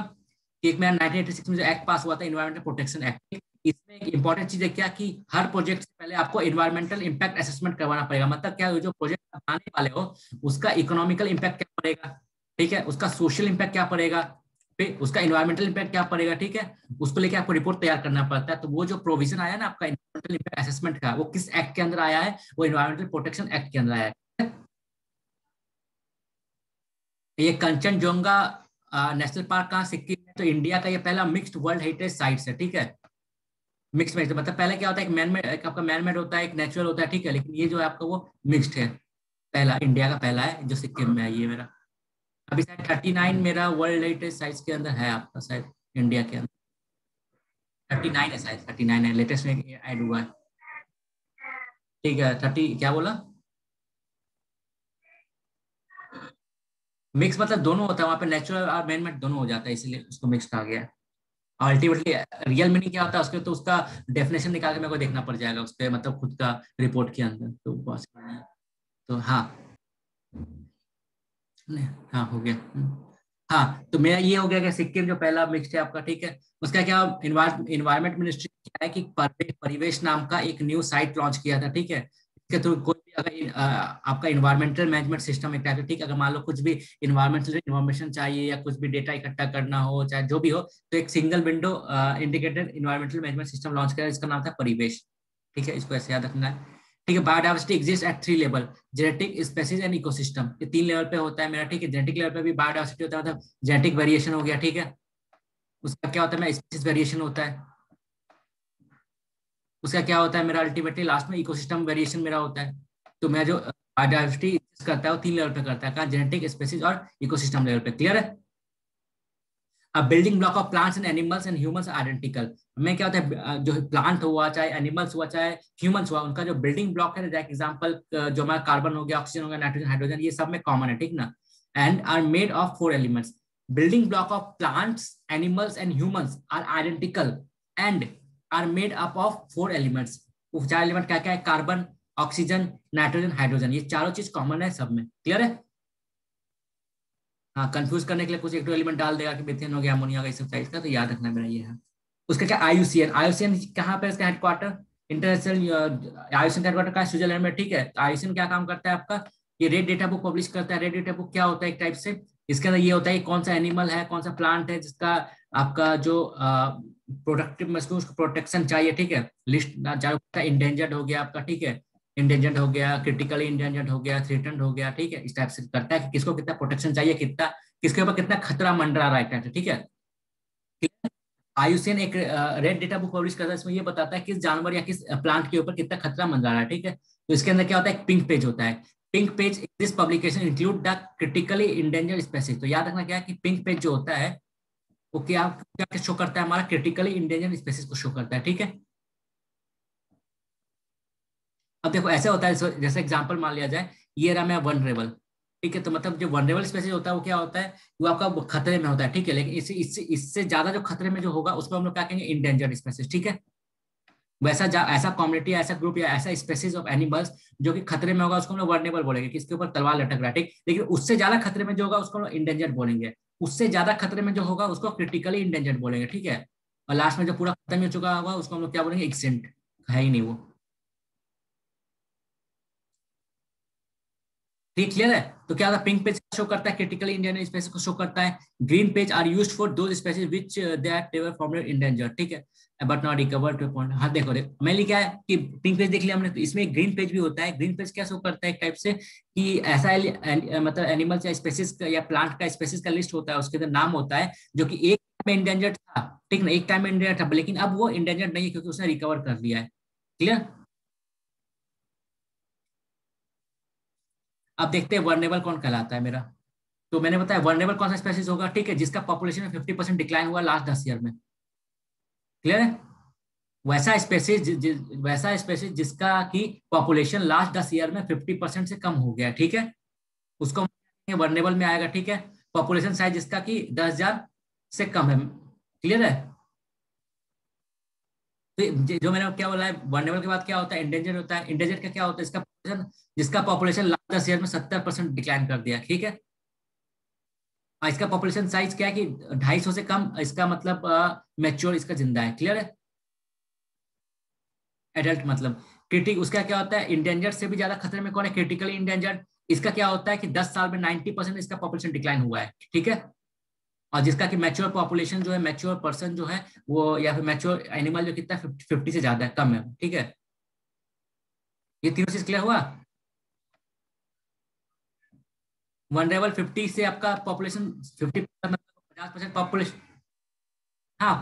Speaker 1: कि एक मेरा 1986 में जो एक्ट पास हुआ था इन्वायरमेंटल प्रोटेक्शन एक्ट इसमें एक इंपॉर्टेंट चीज़ है क्या कि हर प्रोजेक्ट से पहले आपको इन्वायरमेंटल इंपैक्ट असेसमेंट करवाना पड़ेगा। मतलब क्या जो प्रोजेक्ट बनाने वाले हो, उसका इकोनॉमिकल इंपैक्ट क्या पड़ेगा? ठीक है, उसका सोशल इंपैक्ट क्या पड़ेगा? फिर उसका इन्वायरमेंटल इंपैक्ट क्या पड़ेगा, ठीक है? उसको लेके आपको रिपोर्ट तैयार करना पड़ता है। तो वो जो प्रोविज़न आया ना आपका इन्वायरमेंटल इंपैक्ट असेसमेंट का, वो किस एक्ट के अंदर आया है? वो इन्वायरमेंटल प्रोटेक्शन एक्ट के अंदर आया है। ये कंचनजोंगा नेशनल पार्क कहाँ सिक्किम में तो इंडिया का ये पहला मिक्स्ड वर्ल्ड हेरिटेज साइट है, ठीक है? मिक्स में मतलब पहले क्या होता है, एक मैनमेड एक आपका मैनमेड होता है, एक नेचुरल होता है, ठीक है? लेकिन ये जो है आपका वो मिक्स्ड है। पहला इंडिया का पहला है, जो सिक्किम में है, ये मेरा। अभी शायद थर्टी नाइन मेरा वर्ल्ड लेटेस्ट साइज़ के अंदर है आपका, शायद इंडिया के अंदर। थर्टी नाइन है शायद थर्टी नाइन है लेटेस्ट में ऐड हुआ है। ठीक है थर्टी क्या बोला? मिक्स मतलब दोनों होता है, वहाँ पे नेचुरल और मैन मेड दोनों हो जाता है, इसलिए उसको मिक्स कहा गया है। अल्टीमेटली रियल मीनिंग क्या होता है, उसके तो उसका डेफिनेशन निकाल के मेरे को देखना पड़ जाएगा उसके मतलब खुद का रिपोर्ट के अंदर तो पॉसिबल तो हाँ। हाँ हो गया हम्म। हाँ तो मेरा ये हो गया कि सिक्किम जो पहला मिक्स है आपका, ठीक है? उसका क्या इन्वायरमेंट मिनिस्ट्री क्या है कि परिवेश नाम का एक न्यू साइट लॉन्च किया था, ठीक है? इसके थ्रू कोई भी अगर आपका इन्वायरमेंटल मैनेजमेंट सिस्टम एक टाइप ठीक है? अगर मान लो कुछ भी इन्वायरमेंटल इन्फॉर्मेशन चाहिए या कुछ भी डेटा इकट्ठा करना हो, चाहे जो भी हो तो एक single window indicated environmental management system launch किया इसका नाम था परिवेश, ठीक है? इसको ऐसे याद रखना है। ठीक है biodiversity exist at three level genetic species and ecosystem ये तीन लेवल पे होता है मेरा, ठीक है? जेनेटिक लेवल पे भी बायोडाइवर्सिटी होता है मतलब जेनेटिक वेरिएशन हो गया, ठीक है? उसका क्या होता है स्पेसिस वेरिएशन होता है। उसका क्या होता है मेरा अल्टीमेटली लास्ट में इकोसिस्टम वेरिएशन मेरा होता है। तो मैं जो बायोडाइवर्सिटी करता है, वो तीन लेवल पे करता है, कहा? जेनेटिक स्पेसिस और इकोसिस्टम लेवल पे क्लियर है? Building block of plants and animals and humans identical में क्या होता है? जो प्लांट हुआ, चाहे एनिमल्स हुआ, चाहे ह्यूमंस हुआ, उनका जो बिल्डिंग ब्लॉक है एग्ज़ाम्पल जो हमारा कार्बन हो गया ऑक्सीजन हो गया नाइट्रोजन हाइड्रोजन ये सब में कॉमन है, ठीक ना? And are made of four elements building block of plants animals and humans are identical and are made up of four elements चार एलिमेंट क्या क्या है? कार्बन ऑक्सीजन नाइट्रोजन हाइड्रोजन ये चारों चीज़ कॉमन है सब में. क्लियर है? हाँ कंफ्यूज करने के लिए कुछ एक दो एलिमेंट डाल देगा कि मिथेन हो गया अमोनिया का सब साइज़ का तो याद रखना मेरा ये है। उसका क्या आयुसीएन आयुसीएन कहाँ पे इसका हेडक्वार्टर इंटरनेशनल आयुसीएन हेडक्वार्टर का स्विट्जरलैंड में, ठीक है? तो आयुसीएन क्या काम करता है आपका? ये रेड डेटा बुक पब्लिश करता है। रेड डेटा बुक क्या होता है एक टाइप से? इसके अंदर ये होता है कौन सा एनिमल है, कौन सा प्लांट है, जिसका आपका जो प्रोडक्टिव उसको प्रोटेक्शन चाहिए, ठीक है? लिस्ट इंडेंजर्ड हो गया आपका, ठीक है? इंडेंजर्ड हो गया क्रिटिकली इंडेंजर्ड हो गया थ्रेटन हो गया, ठीक है? इस टाइप से करता है कि किसको कितना प्रोटेक्शन चाहिए, कितना, किसके ऊपर कितना खतरा मंडरा रहा है? ठीक है? आयुषेन एक रेड डेटा बुक पब्लिश करता है, इसमें ये बताता है किस जानवर या किस प्लांट के ऊपर कितना खतरा मंडरा रहा है, ठीक है? तो इसके अंदर क्या होता है पिंक पेज होता है। Pink page this publication include the critically endanger species तो याद रखना क्या है कि पिंक पेज जो होता है, वो क्या क्या शो करता है? हमारा क्रिटिकली इंडेंजर्ड स्पेसिस को शो करता है, ठीक है? अब देखो, ऐसा होता है जैसे एग्ज़ाम्पल मान लिया जाए, ये रहा मैं वनरेबल ठीक है? तो मतलब जो वनरेबल स्पेसिस होता है, वो क्या होता है? वो आपका खतरे में होता है, ठीक है? लेकिन इससे इससे इससे ज़्यादा जो खतरे में जो होगा, उसको हम लोग क्या कहेंगे? इंडेंजर्ड स्पेसिस ठीक है? वैसा ऐसा कम्युनिटी ऐसा ग्रुप या ऐसा स्पेसिस ऑफ़ एनिमल्स जो कि खतरे में होगा, उसको हम लोग वर्नेबल बोलेंगे किसके ऊपर तलवार लटक रहा है, ठीक? लेकिन उससे ज़्यादा खतरे में जो होगा, उसको हम लोग इंडेंजर्ड बोलेंगे। उससे ज़्यादा खतरे में जो होगा, उसको क्रिटिकली इंडेंजर्ड बोलेंगे, ठीक है? और लास्ट में जो पूरा खत्म हो चुका होगा, उसको हम लोग क्या बोलेंगे? एक्सेंट है ही नहीं वो। ठीक क्लियर है? तो क्या पिंक पेज शो करता है क्रिटिकली इंडियन स्पेसिस को शो करता है। Green page are used for those species which they are टेवर form endanger ठीक है? But not recover to point हाँ देखो देखो मैंने क्या है कि पिंक पेज देख लिया हमने तो इसमें ग्रीन पेज भी होता है। ग्रीन पेज क्या शो करता है टाइप से कि ऐसा मतलब एनिमल्स या स्पेसिस या प्लांट का स्पेसिस का लिस्ट होता है, उसके अंदर नाम होता है, जो कि एक में इंडेंजर्ड था। ठीक ना? एक टाइम में इंडेंजर्ड था, लेकिन अब वो इंडेंजर्ड नहीं है क्योंकि उसने रिकवर कर लिया है। क्लियर अब देखते हैं वर्नेबल कौन कहलाता है मेरा। तो मैंने बताया वर्नेबल कौन सा स्पेसिस होगा? ठीक है, जिसका पॉपुलेशन में फिफ्टी परसेंट डिक्लाइन हुआ लास्ट दस ईयर में। क्लियर है? वैसा स्पेसिस वैसा स्पेसिस जिसका की पॉपुलेशन लास्ट दस ईयर में फिफ्टी परसेंट से कम हो गया, ठीक है? उसको वर्नेबल में आएगा, ठीक है? पॉपुलेशन साइज़ जिसका की दस हज़ार से कम है। क्लियर है? तो जो मैंने क्या बोला है वर्नेबल के बाद क्या होता है? इंडेंजर होता है। इंडेंजर का क्या होता है? इसका जिसका पॉपुलेशन लास्ट दस ईयर में सत्तर परसेंट डिक्लाइन कर दिया, ठीक है? इसका पॉपुलेशन साइज़ क्या है कि ढाई सौ से कम, इसका मतलब मेच्योर इसका ज़िंदा है। क्लियर है? एडल्ट मतलब। क्रिटिक उसका क्या होता है? इंडेंजर से भी ज़्यादा खतरे में कौन है? क्रिटिकली इंडेंजर्ड इसका क्या होता है कि 10 साल में 90 परसेंट इसका पॉपुलेशन डिक्लाइन हुआ है, ठीक है? और जिसका कि मैच्योर पॉपुलेशन जो है मैच्योर पर्सन जो है, वो या फिर मैच्योर एनिमल जो कितना फिफ्टी से ज़्यादा है, कम है, ठीक है? ये तीनों चीज़ क्लियर हुआ? वन लेवल फिफ्टी से आपका पॉपुलेशन फिफ्टी पचास परसेंट पॉपुलेशन हाँ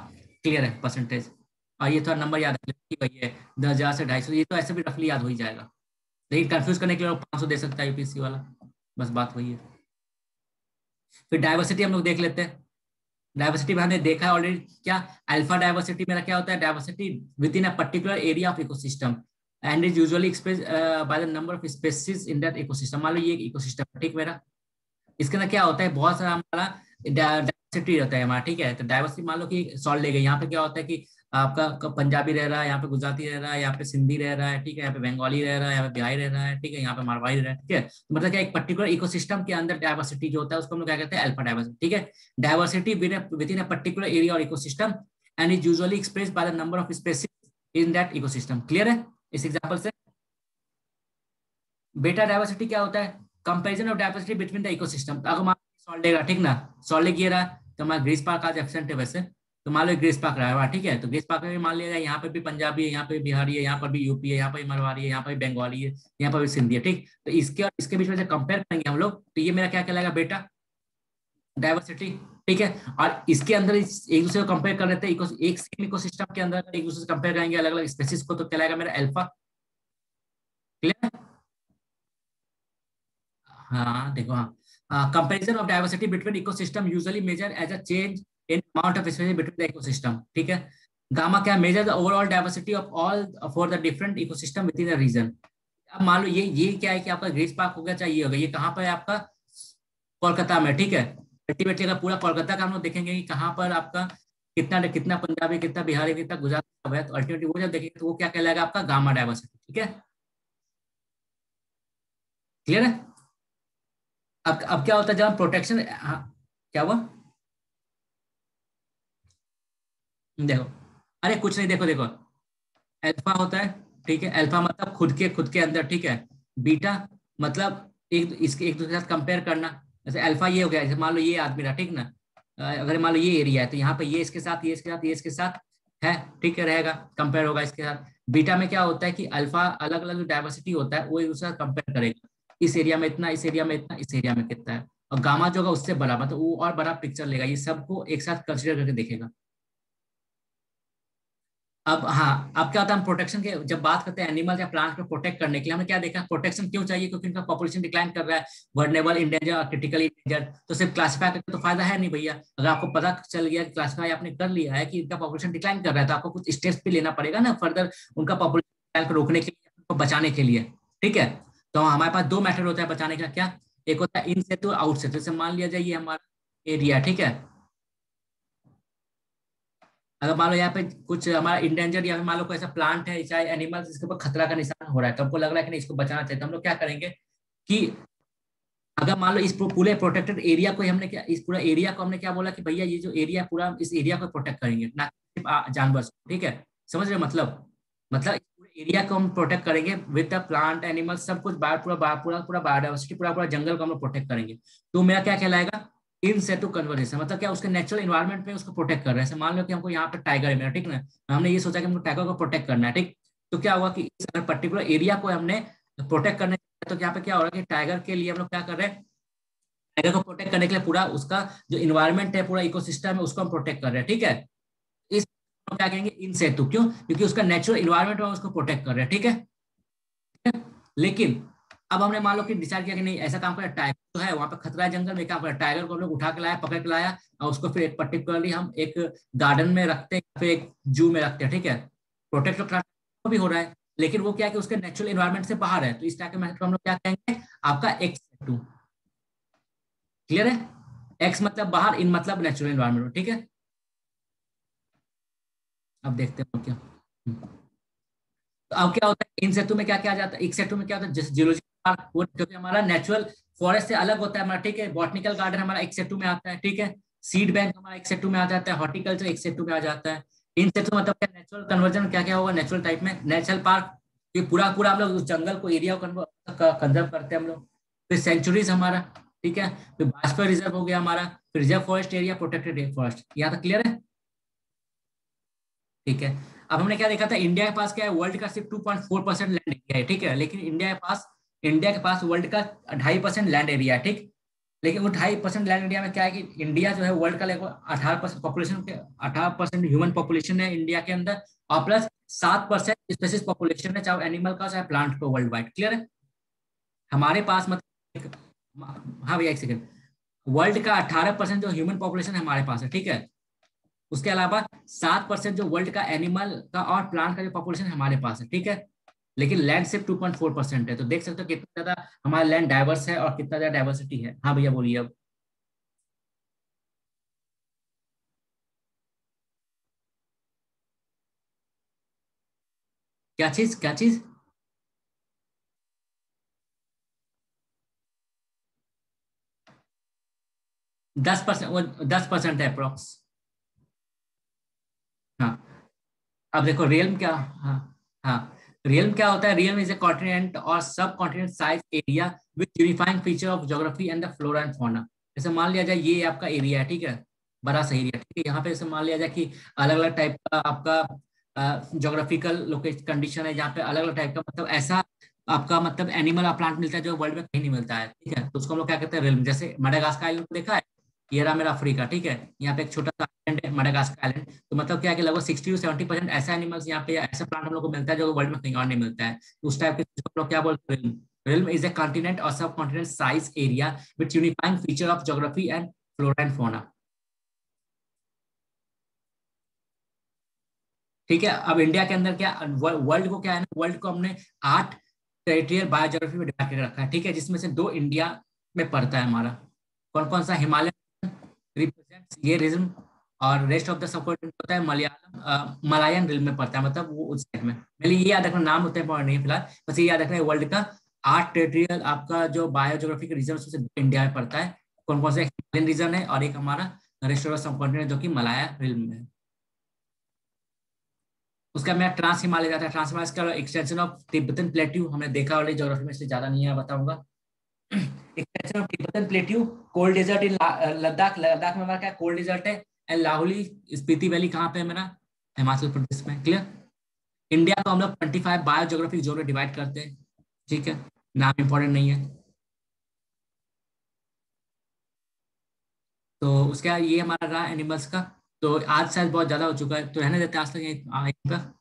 Speaker 1: क्लियर है परसेंटेज और ये थोड़ा नंबर याद वही है दस हज़ार से ढाई सौ, ये तो ऐसे भी रफली याद हो ही जाएगा। लेकिन कंफ्यूज करने के लिए पाँच सौ दे सकता है यूपीसी वाला। बस बात वही है। फिर डाइवर्सिटी हम लोग देख लेते हैं। डाइवर्सिटी में हमने देखा है ऑलरेडी क्या अल्फ़ा डाइवर्सिटी मेरा क्या होता है? Diversity within a particular area of ecosystem and is usually express by the number of species in that ecosystem मान लो ये इकोसिस्टम ठीक मेरा? इसके अंदर क्या होता है? बहुत सारा हमारा डायवर्सिटी रहता है हमारा, ठीक है? तो डाइवर्सिटी मान लो कि सॉल्ट ले गए। यहाँ पे क्या होता है कि आपका पंजाबी रह रहा है, यहाँ पे गुजराती रह रहा है, यहाँ पे सिंधी रह रहा है, ठीक है, यहाँ पे बंगाली रह रहा है, यहाँ पे बिहारी रह रहा है, ठीक है, यहाँ पे मारवाड़ी रह रहा है, ठीक है। तो मतलब क्या एक पर्टिकुलर इकोसिस्टम के अंदर डायवर्सिटी जो होता है, उसको हम लोग क्या कहते हैं अल्फ़ा डायवर्सिटी ठीक है। Diversity within a particular area और ecosystem and is usually express by the number of species in that ecosystem clear है? इस एग्ज़ाम्पल से। बेटा डायवर्सिटी क्या होता है? Comparison of diversity between the ecosystem अगर मान सॉल्ट ठीक ना? सॉल्ट ये रहा तो हमारा ग्रीस पार्क आज एबसेंट है वैसे। तो मान लो ग्रेस पाक रहा है ठीक है तो ग्रेस पार्क में मान लिया यहाँ पे भी पंजाबी है, यहाँ पे बिहारी है, यहाँ पर भी यूपी है, यहाँ पर भी मरवाड़ी है, यहाँ पर भी बंगाली है, यहाँ पर भी सिंधी है, ठीक? तो इसके और इसके बीच में जब कंपेयर करेंगे हम लोग तो ये मेरा क्या कहलाएगा बेटा? डायवर्सिटी ठीक है? और इसके अंदर एक दूसरे को कंपेयर कर लेते हैं एक सेम के अंदर एक दूसरे से कंपेयर करेंगे अलग अलग स्पेसिस को तो कहलाएगा मेरा अल्फ़ा क्लियर हाँ देखो हाँ। Comparison of diversity between ecosystem usually measure as a change in amount of species between the ecosystem, ठीक है? गामा क्या measure the overall diversity of all for the different ecosystem within the region अब मान लो ये ये क्या है कि आपका ग्रेस पार्क हो गया, चाहे ये होगा ये कहाँ पर है आपका? कोलकाता में, ठीक है? अल्टीमेटली अगर पूरा कोलकाता का हम लोग देखेंगे कि कहाँ पर आपका कितना कितना पंजाबी, कितना बिहारी, कितना गुजराती है तो अल्टीमेटली वो जब देखेंगे तो वो क्या कहलाएगा आपका? गामा डाइवर्सिटी ठीक है? क्लियर है? अब अब क्या होता है जब प्रोटेक्शन हाँ क्या हुआ? देखो। अरे कुछ नहीं, देखो देखो। अल्फ़ा होता है, ठीक है? अल्फ़ा मतलब खुद के खुद के अंदर, ठीक है? बीटा मतलब एक, इसके, एक दूसरे के साथ कंपेयर करना। जैसे अल्फ़ा ये हो गया, जैसे मान लो ये आदमी रहा, ठीक ना? अगर मान लो ये एरिया है तो यहाँ पे ये इसके साथ, ये इसके साथ, ये इसके साथ है, ठीक है? रहेगा कंपेयर होगा इसके साथ। बीटा में क्या होता है कि अल्फ़ा अलग अलग जो डायवर्सिटी होता है, वो एक दूसरे कंपेयर करेगा। इस एरिया में इतना, इस एरिया में इतना, इस एरिया में कितना है? और गामा जो होगा, उससे बड़ा मतलब वो और बड़ा पिक्चर लेगा। ये सबको एक साथ कंसिडर करके देखेगा। अब हाँ अब क्या होता है, हम प्रोटेक्शन के, जब बात करते हैं एनिमल या प्लांट को प्रोटेक्ट करने के लिए, हमने क्या देखा प्रोटेक्शन क्यों चाहिए? क्योंकि इनका पॉपुलेशन डिक्लाइन कर रहा है वर्नेबल इंडेंजर और क्रिटिकली इंडेंजर तो सिर्फ़ क्लासीफाई करके तो फ़ायदा है नहीं भैया। अगर आपको पता चल गया क्लासीफाई आपने कर लिया है कि इनका पॉपुलेशन डिक्लाइन कर रहा है तो आपको कुछ स्टेप्स भी लेना पड़ेगा ना फर्दर उनका पॉपुलेशन को रोकने के लिए, उनको बचाने के लिए। ठीक है? तो हमारे पास दो मेथड होता है बचाने का। क्या? एक होता है इन सेतु आउट सेतु जैसे मान लिया ये हमारा एरिया ठीक है? अगर मान लो यहाँ पे कुछ हमारा इंडेंजर या मान लो कोई ऐसा प्लांट है, चाहे एनिमल जिसके ऊपर खतरा का निशान हो रहा है तो हमको लग रहा है कि नहीं, इसको बचाना चाहिए। तो हम लोग क्या करेंगे कि अगर मान लो इस पूरे प्रोटेक्टेड एरिया को हमने क्या, इस पूरा एरिया को हमने क्या बोला कि भैया ये जो एरिया पूरा इस एरिया को प्रोटेक्ट करेंगे, ना सिर्फ़ जानवर ठीक है? समझ रहे मतलब? मतलब एरिया को हम प्रोटेक्ट करेंगे विद द प्लांट एनिमल सब कुछ, बाहर पूरा पूरा पूरा बायोडाइवर्सिटी पूरा पूरा जंगल को हम लोग प्रोटेक्ट करेंगे। तो मेरा क्या कहलाएगा? इन सेटू कन्वर्जेशन मतलब क्या उसके नेचुरल इन्वायरमेंट में उसको प्रोटेक्ट कर रहे हैं। मान लो कि हमको यहाँ पे टाइगर है ठीक ना? हमने ये सोचा कि हमको टाइगर को प्रोटेक्ट करना है, ठीक? तो क्या हुआ कि इस पर्टिकुलर एरिया को हमने प्रोटेक्ट करने तो यहाँ पे क्या हो रहा है कि टाइगर के लिए हम लोग क्या कर रहे हैं? टाइगर को प्रोटेक्ट करने के लिए पूरा उसका जो इन्वायरमेंट है, पूरा इकोसिस्टम है, उसको हम प्रोटेक्ट कर रहे हैं, ठीक है? इस क्या कहेंगे इन सेतु क्यों? क्योंकि उसका नेचुरल इन्वायरमेंट उसको प्रोटेक्ट कर रहे हैं, ठीक है? लेकिन अब हमने मान लो कि डिसाइड किया कि नहीं, ऐसा काम करें टाइगर जो है, वहाँ पे खतरा है जंगल में क्या करें टाइगर को हम लोग उठा के लाया, पकड़ के लाया, और उसको फिर एक पर्टिकुलरली हम एक गार्डन में रखते हैं फिर एक जू में रखते हैं, ठीक है? प्रोटेक्ट तो भी हो रहा है, लेकिन वो क्या है कि उसके नेचुरल इन्वायरमेंट से बाहर है तो इस टाइप के मेथड को हम लोग क्या कहेंगे आपका एक्स टू क्लियर है? एक्स मतलब बाहर इन मतलब नेचुरल इन्वायरमेंट ठीक है? अब देखते हैं क्या। हम्म। तो अब क्या होता है इन सेतु में क्या क्या जाता है? एक सेतु में क्या होता है? जैसे जियोलॉजी क्योंकि हमारा नेचुरल फॉरेस्ट से अलग होता है हमारा, ठीक है? बॉटनिकल गार्डन हमारा एक सेटू में आता है, ठीक है? सीड बैंक हमारा एक सेटू में आ जाता है हॉर्टिकल्चर एक सेटू में आ जाता है। इन सेटू मतलब क्या? नेचुरल कन्वर्जन क्या क्या होगा? नेचुरल टाइप में नेचुरल पार्क ये पूरा पूरा हम लोग जंगल को एरिया को कंजर्व करते हैं हम लोग। फिर सेंचुरीज हमारा, ठीक है? फिर बास्पर रिज़र्व हो गया हमारा, फिर reserve forest area protected forest यहाँ तक क्लियर है? ठीक है। अब हमने क्या देखा था? इंडिया के पास क्या है? वर्ल्ड का सिर्फ़ 2.4 परसेंट लैंड एरिया है, ठीक है? लेकिन इंडिया के पास इंडिया के पास वर्ल्ड का ढाई परसेंट लैंड एरिया है, ठीक? लेकिन वो ढाई परसेंट लैंड एरिया में क्या है कि इंडिया जो है वर्ल्ड का लगभग अठारह परसेंट पॉपुलेशन अठारह परसेंट ह्यूमन पॉपुलेशन है इंडिया के अंदर, और प्लस सात परसेंट स्पेसिस पॉपुलेशन है, चाहे एनिमल का, चाहे प्लांट का वर्ल्ड वाइड क्लियर है? हमारे पास मतलब हाँ भैया, एक सेकेंड वर्ल्ड का अठारह परसेंट जो ह्यूमन पॉपुलेशन हमारे पास है, ठीक है? उसके अलावा सात परसेंट जो वर्ल्ड का एनिमल का और प्लांट का जो पॉपुलेशन हमारे पास है, ठीक है? लेकिन लैंड सिर्फ़ 2.4 परसेंट है तो देख सकते हो कितना ज़्यादा हमारा लैंड डाइवर्स है और कितना ज़्यादा डाइवर्सिटी है। हाँ भैया, बोलिए अब। क्या चीज़ क्या चीज़? दस परसेंट दस परसेंट है अप्रोक्स हाँ। अब देखो रियल्म क्या? हाँ हाँ। रियल्म क्या होता है? रियल्म इज़ ए कॉन्टिनेंट और subcontinent size area with unifying feature of geography and the flora and fauna जैसे मान लिया जाए, ये आपका एरिया है, ठीक है? बड़ा सा एरिया ठीक है? यहाँ पे जैसे मान लिया जाए कि अलग अलग टाइप का आपका जोग्राफिकल लोकेशन कंडीशन है, जहाँ पे अलग अलग टाइप का मतलब ऐसा आपका मतलब एनिमल और प्लांट मिलता है जो वर्ल्ड में कहीं नहीं मिलता है, ठीक है? तो उसको हम लोग क्या कहते हैं? रिल्म जैसे मडागास्कर आइलैंड देखा है? ये रहा मेरा अफ्रीका, ठीक है? यहाँ पे एक छोटा सा आइलैंड है मडागास्कर आइलैंड तो मतलब क्या है कि लगभग सिक्सटी टू सेवेंटी परसेंट ऐसा एनिमल्स यहाँ पे, ऐसा प्लांट हम लोग को मिलता है जो वर्ल्ड में कहीं और नहीं मिलता है। उस टाइप के हम लोग क्या बोलते हैं? रिल्म इज़ ए कॉन्टिनेंट और subcontinent size area with unifying feature of geography and flora and fauna ठीक है? अब इंडिया के अंदर क्या वर्ल्ड को क्या है ना? वर्ल्ड को हमने आठ टेरिटरियल बायोजोग्राफी में डिवाइड करके रखा है। ठीक है? जिसमें से दो इंडिया में पड़ता है हमारा। कौन कौन सा? हिमालय रिप्रेजेंट्स ये रिज्म और रेस्ट ऑफ़ द सबकॉन्टिनेंट होता है मलयालम मलायन रिल्म में पड़ता है मतलब वो उस साइड में। पहले ये याद रखना, नाम होते हैं नहीं, फ़िलहाल। बस ये याद रखना है वर्ल्ड का आठ टेरिटरियल आपका जो बायोजोग्राफिक रीजन से इंडिया में पड़ता है। कौन कौन सा हिमालयन रीजन है और एक हमारा रेस्ट ऑफ़ द सबकॉन्टिनेंट जो कि मलाया रिल्म में है। उसका मैं ट्रांस हिमालय जाता है। ट्रांस हिमालय का एक्सटेंशन ऑफ़ तिब्बतन प्लेट्यू हमने देखा वाले ज्योग्राफी में से ज़्यादा नहीं है, बताऊँगा। Extension of Tibetan plateau cold desert in Ladakh Ladakh में हमारा क्या कोल्ड डेजर्ट है? एंड लाहौली स्पीति वैली कहाँ पे है मेरा? हिमाचल प्रदेश में क्लियर इंडिया को हम लोग twenty five biogeographic zone में डिवाइड करते हैं। ठीक है? नाम इम्पोर्टेंट नहीं है। तो उसका ये हमारा रहा एनिमल्स का। तो आज शायद बहुत ज़्यादा हो चुका है। तो रहने देते आज तक यहीं पर।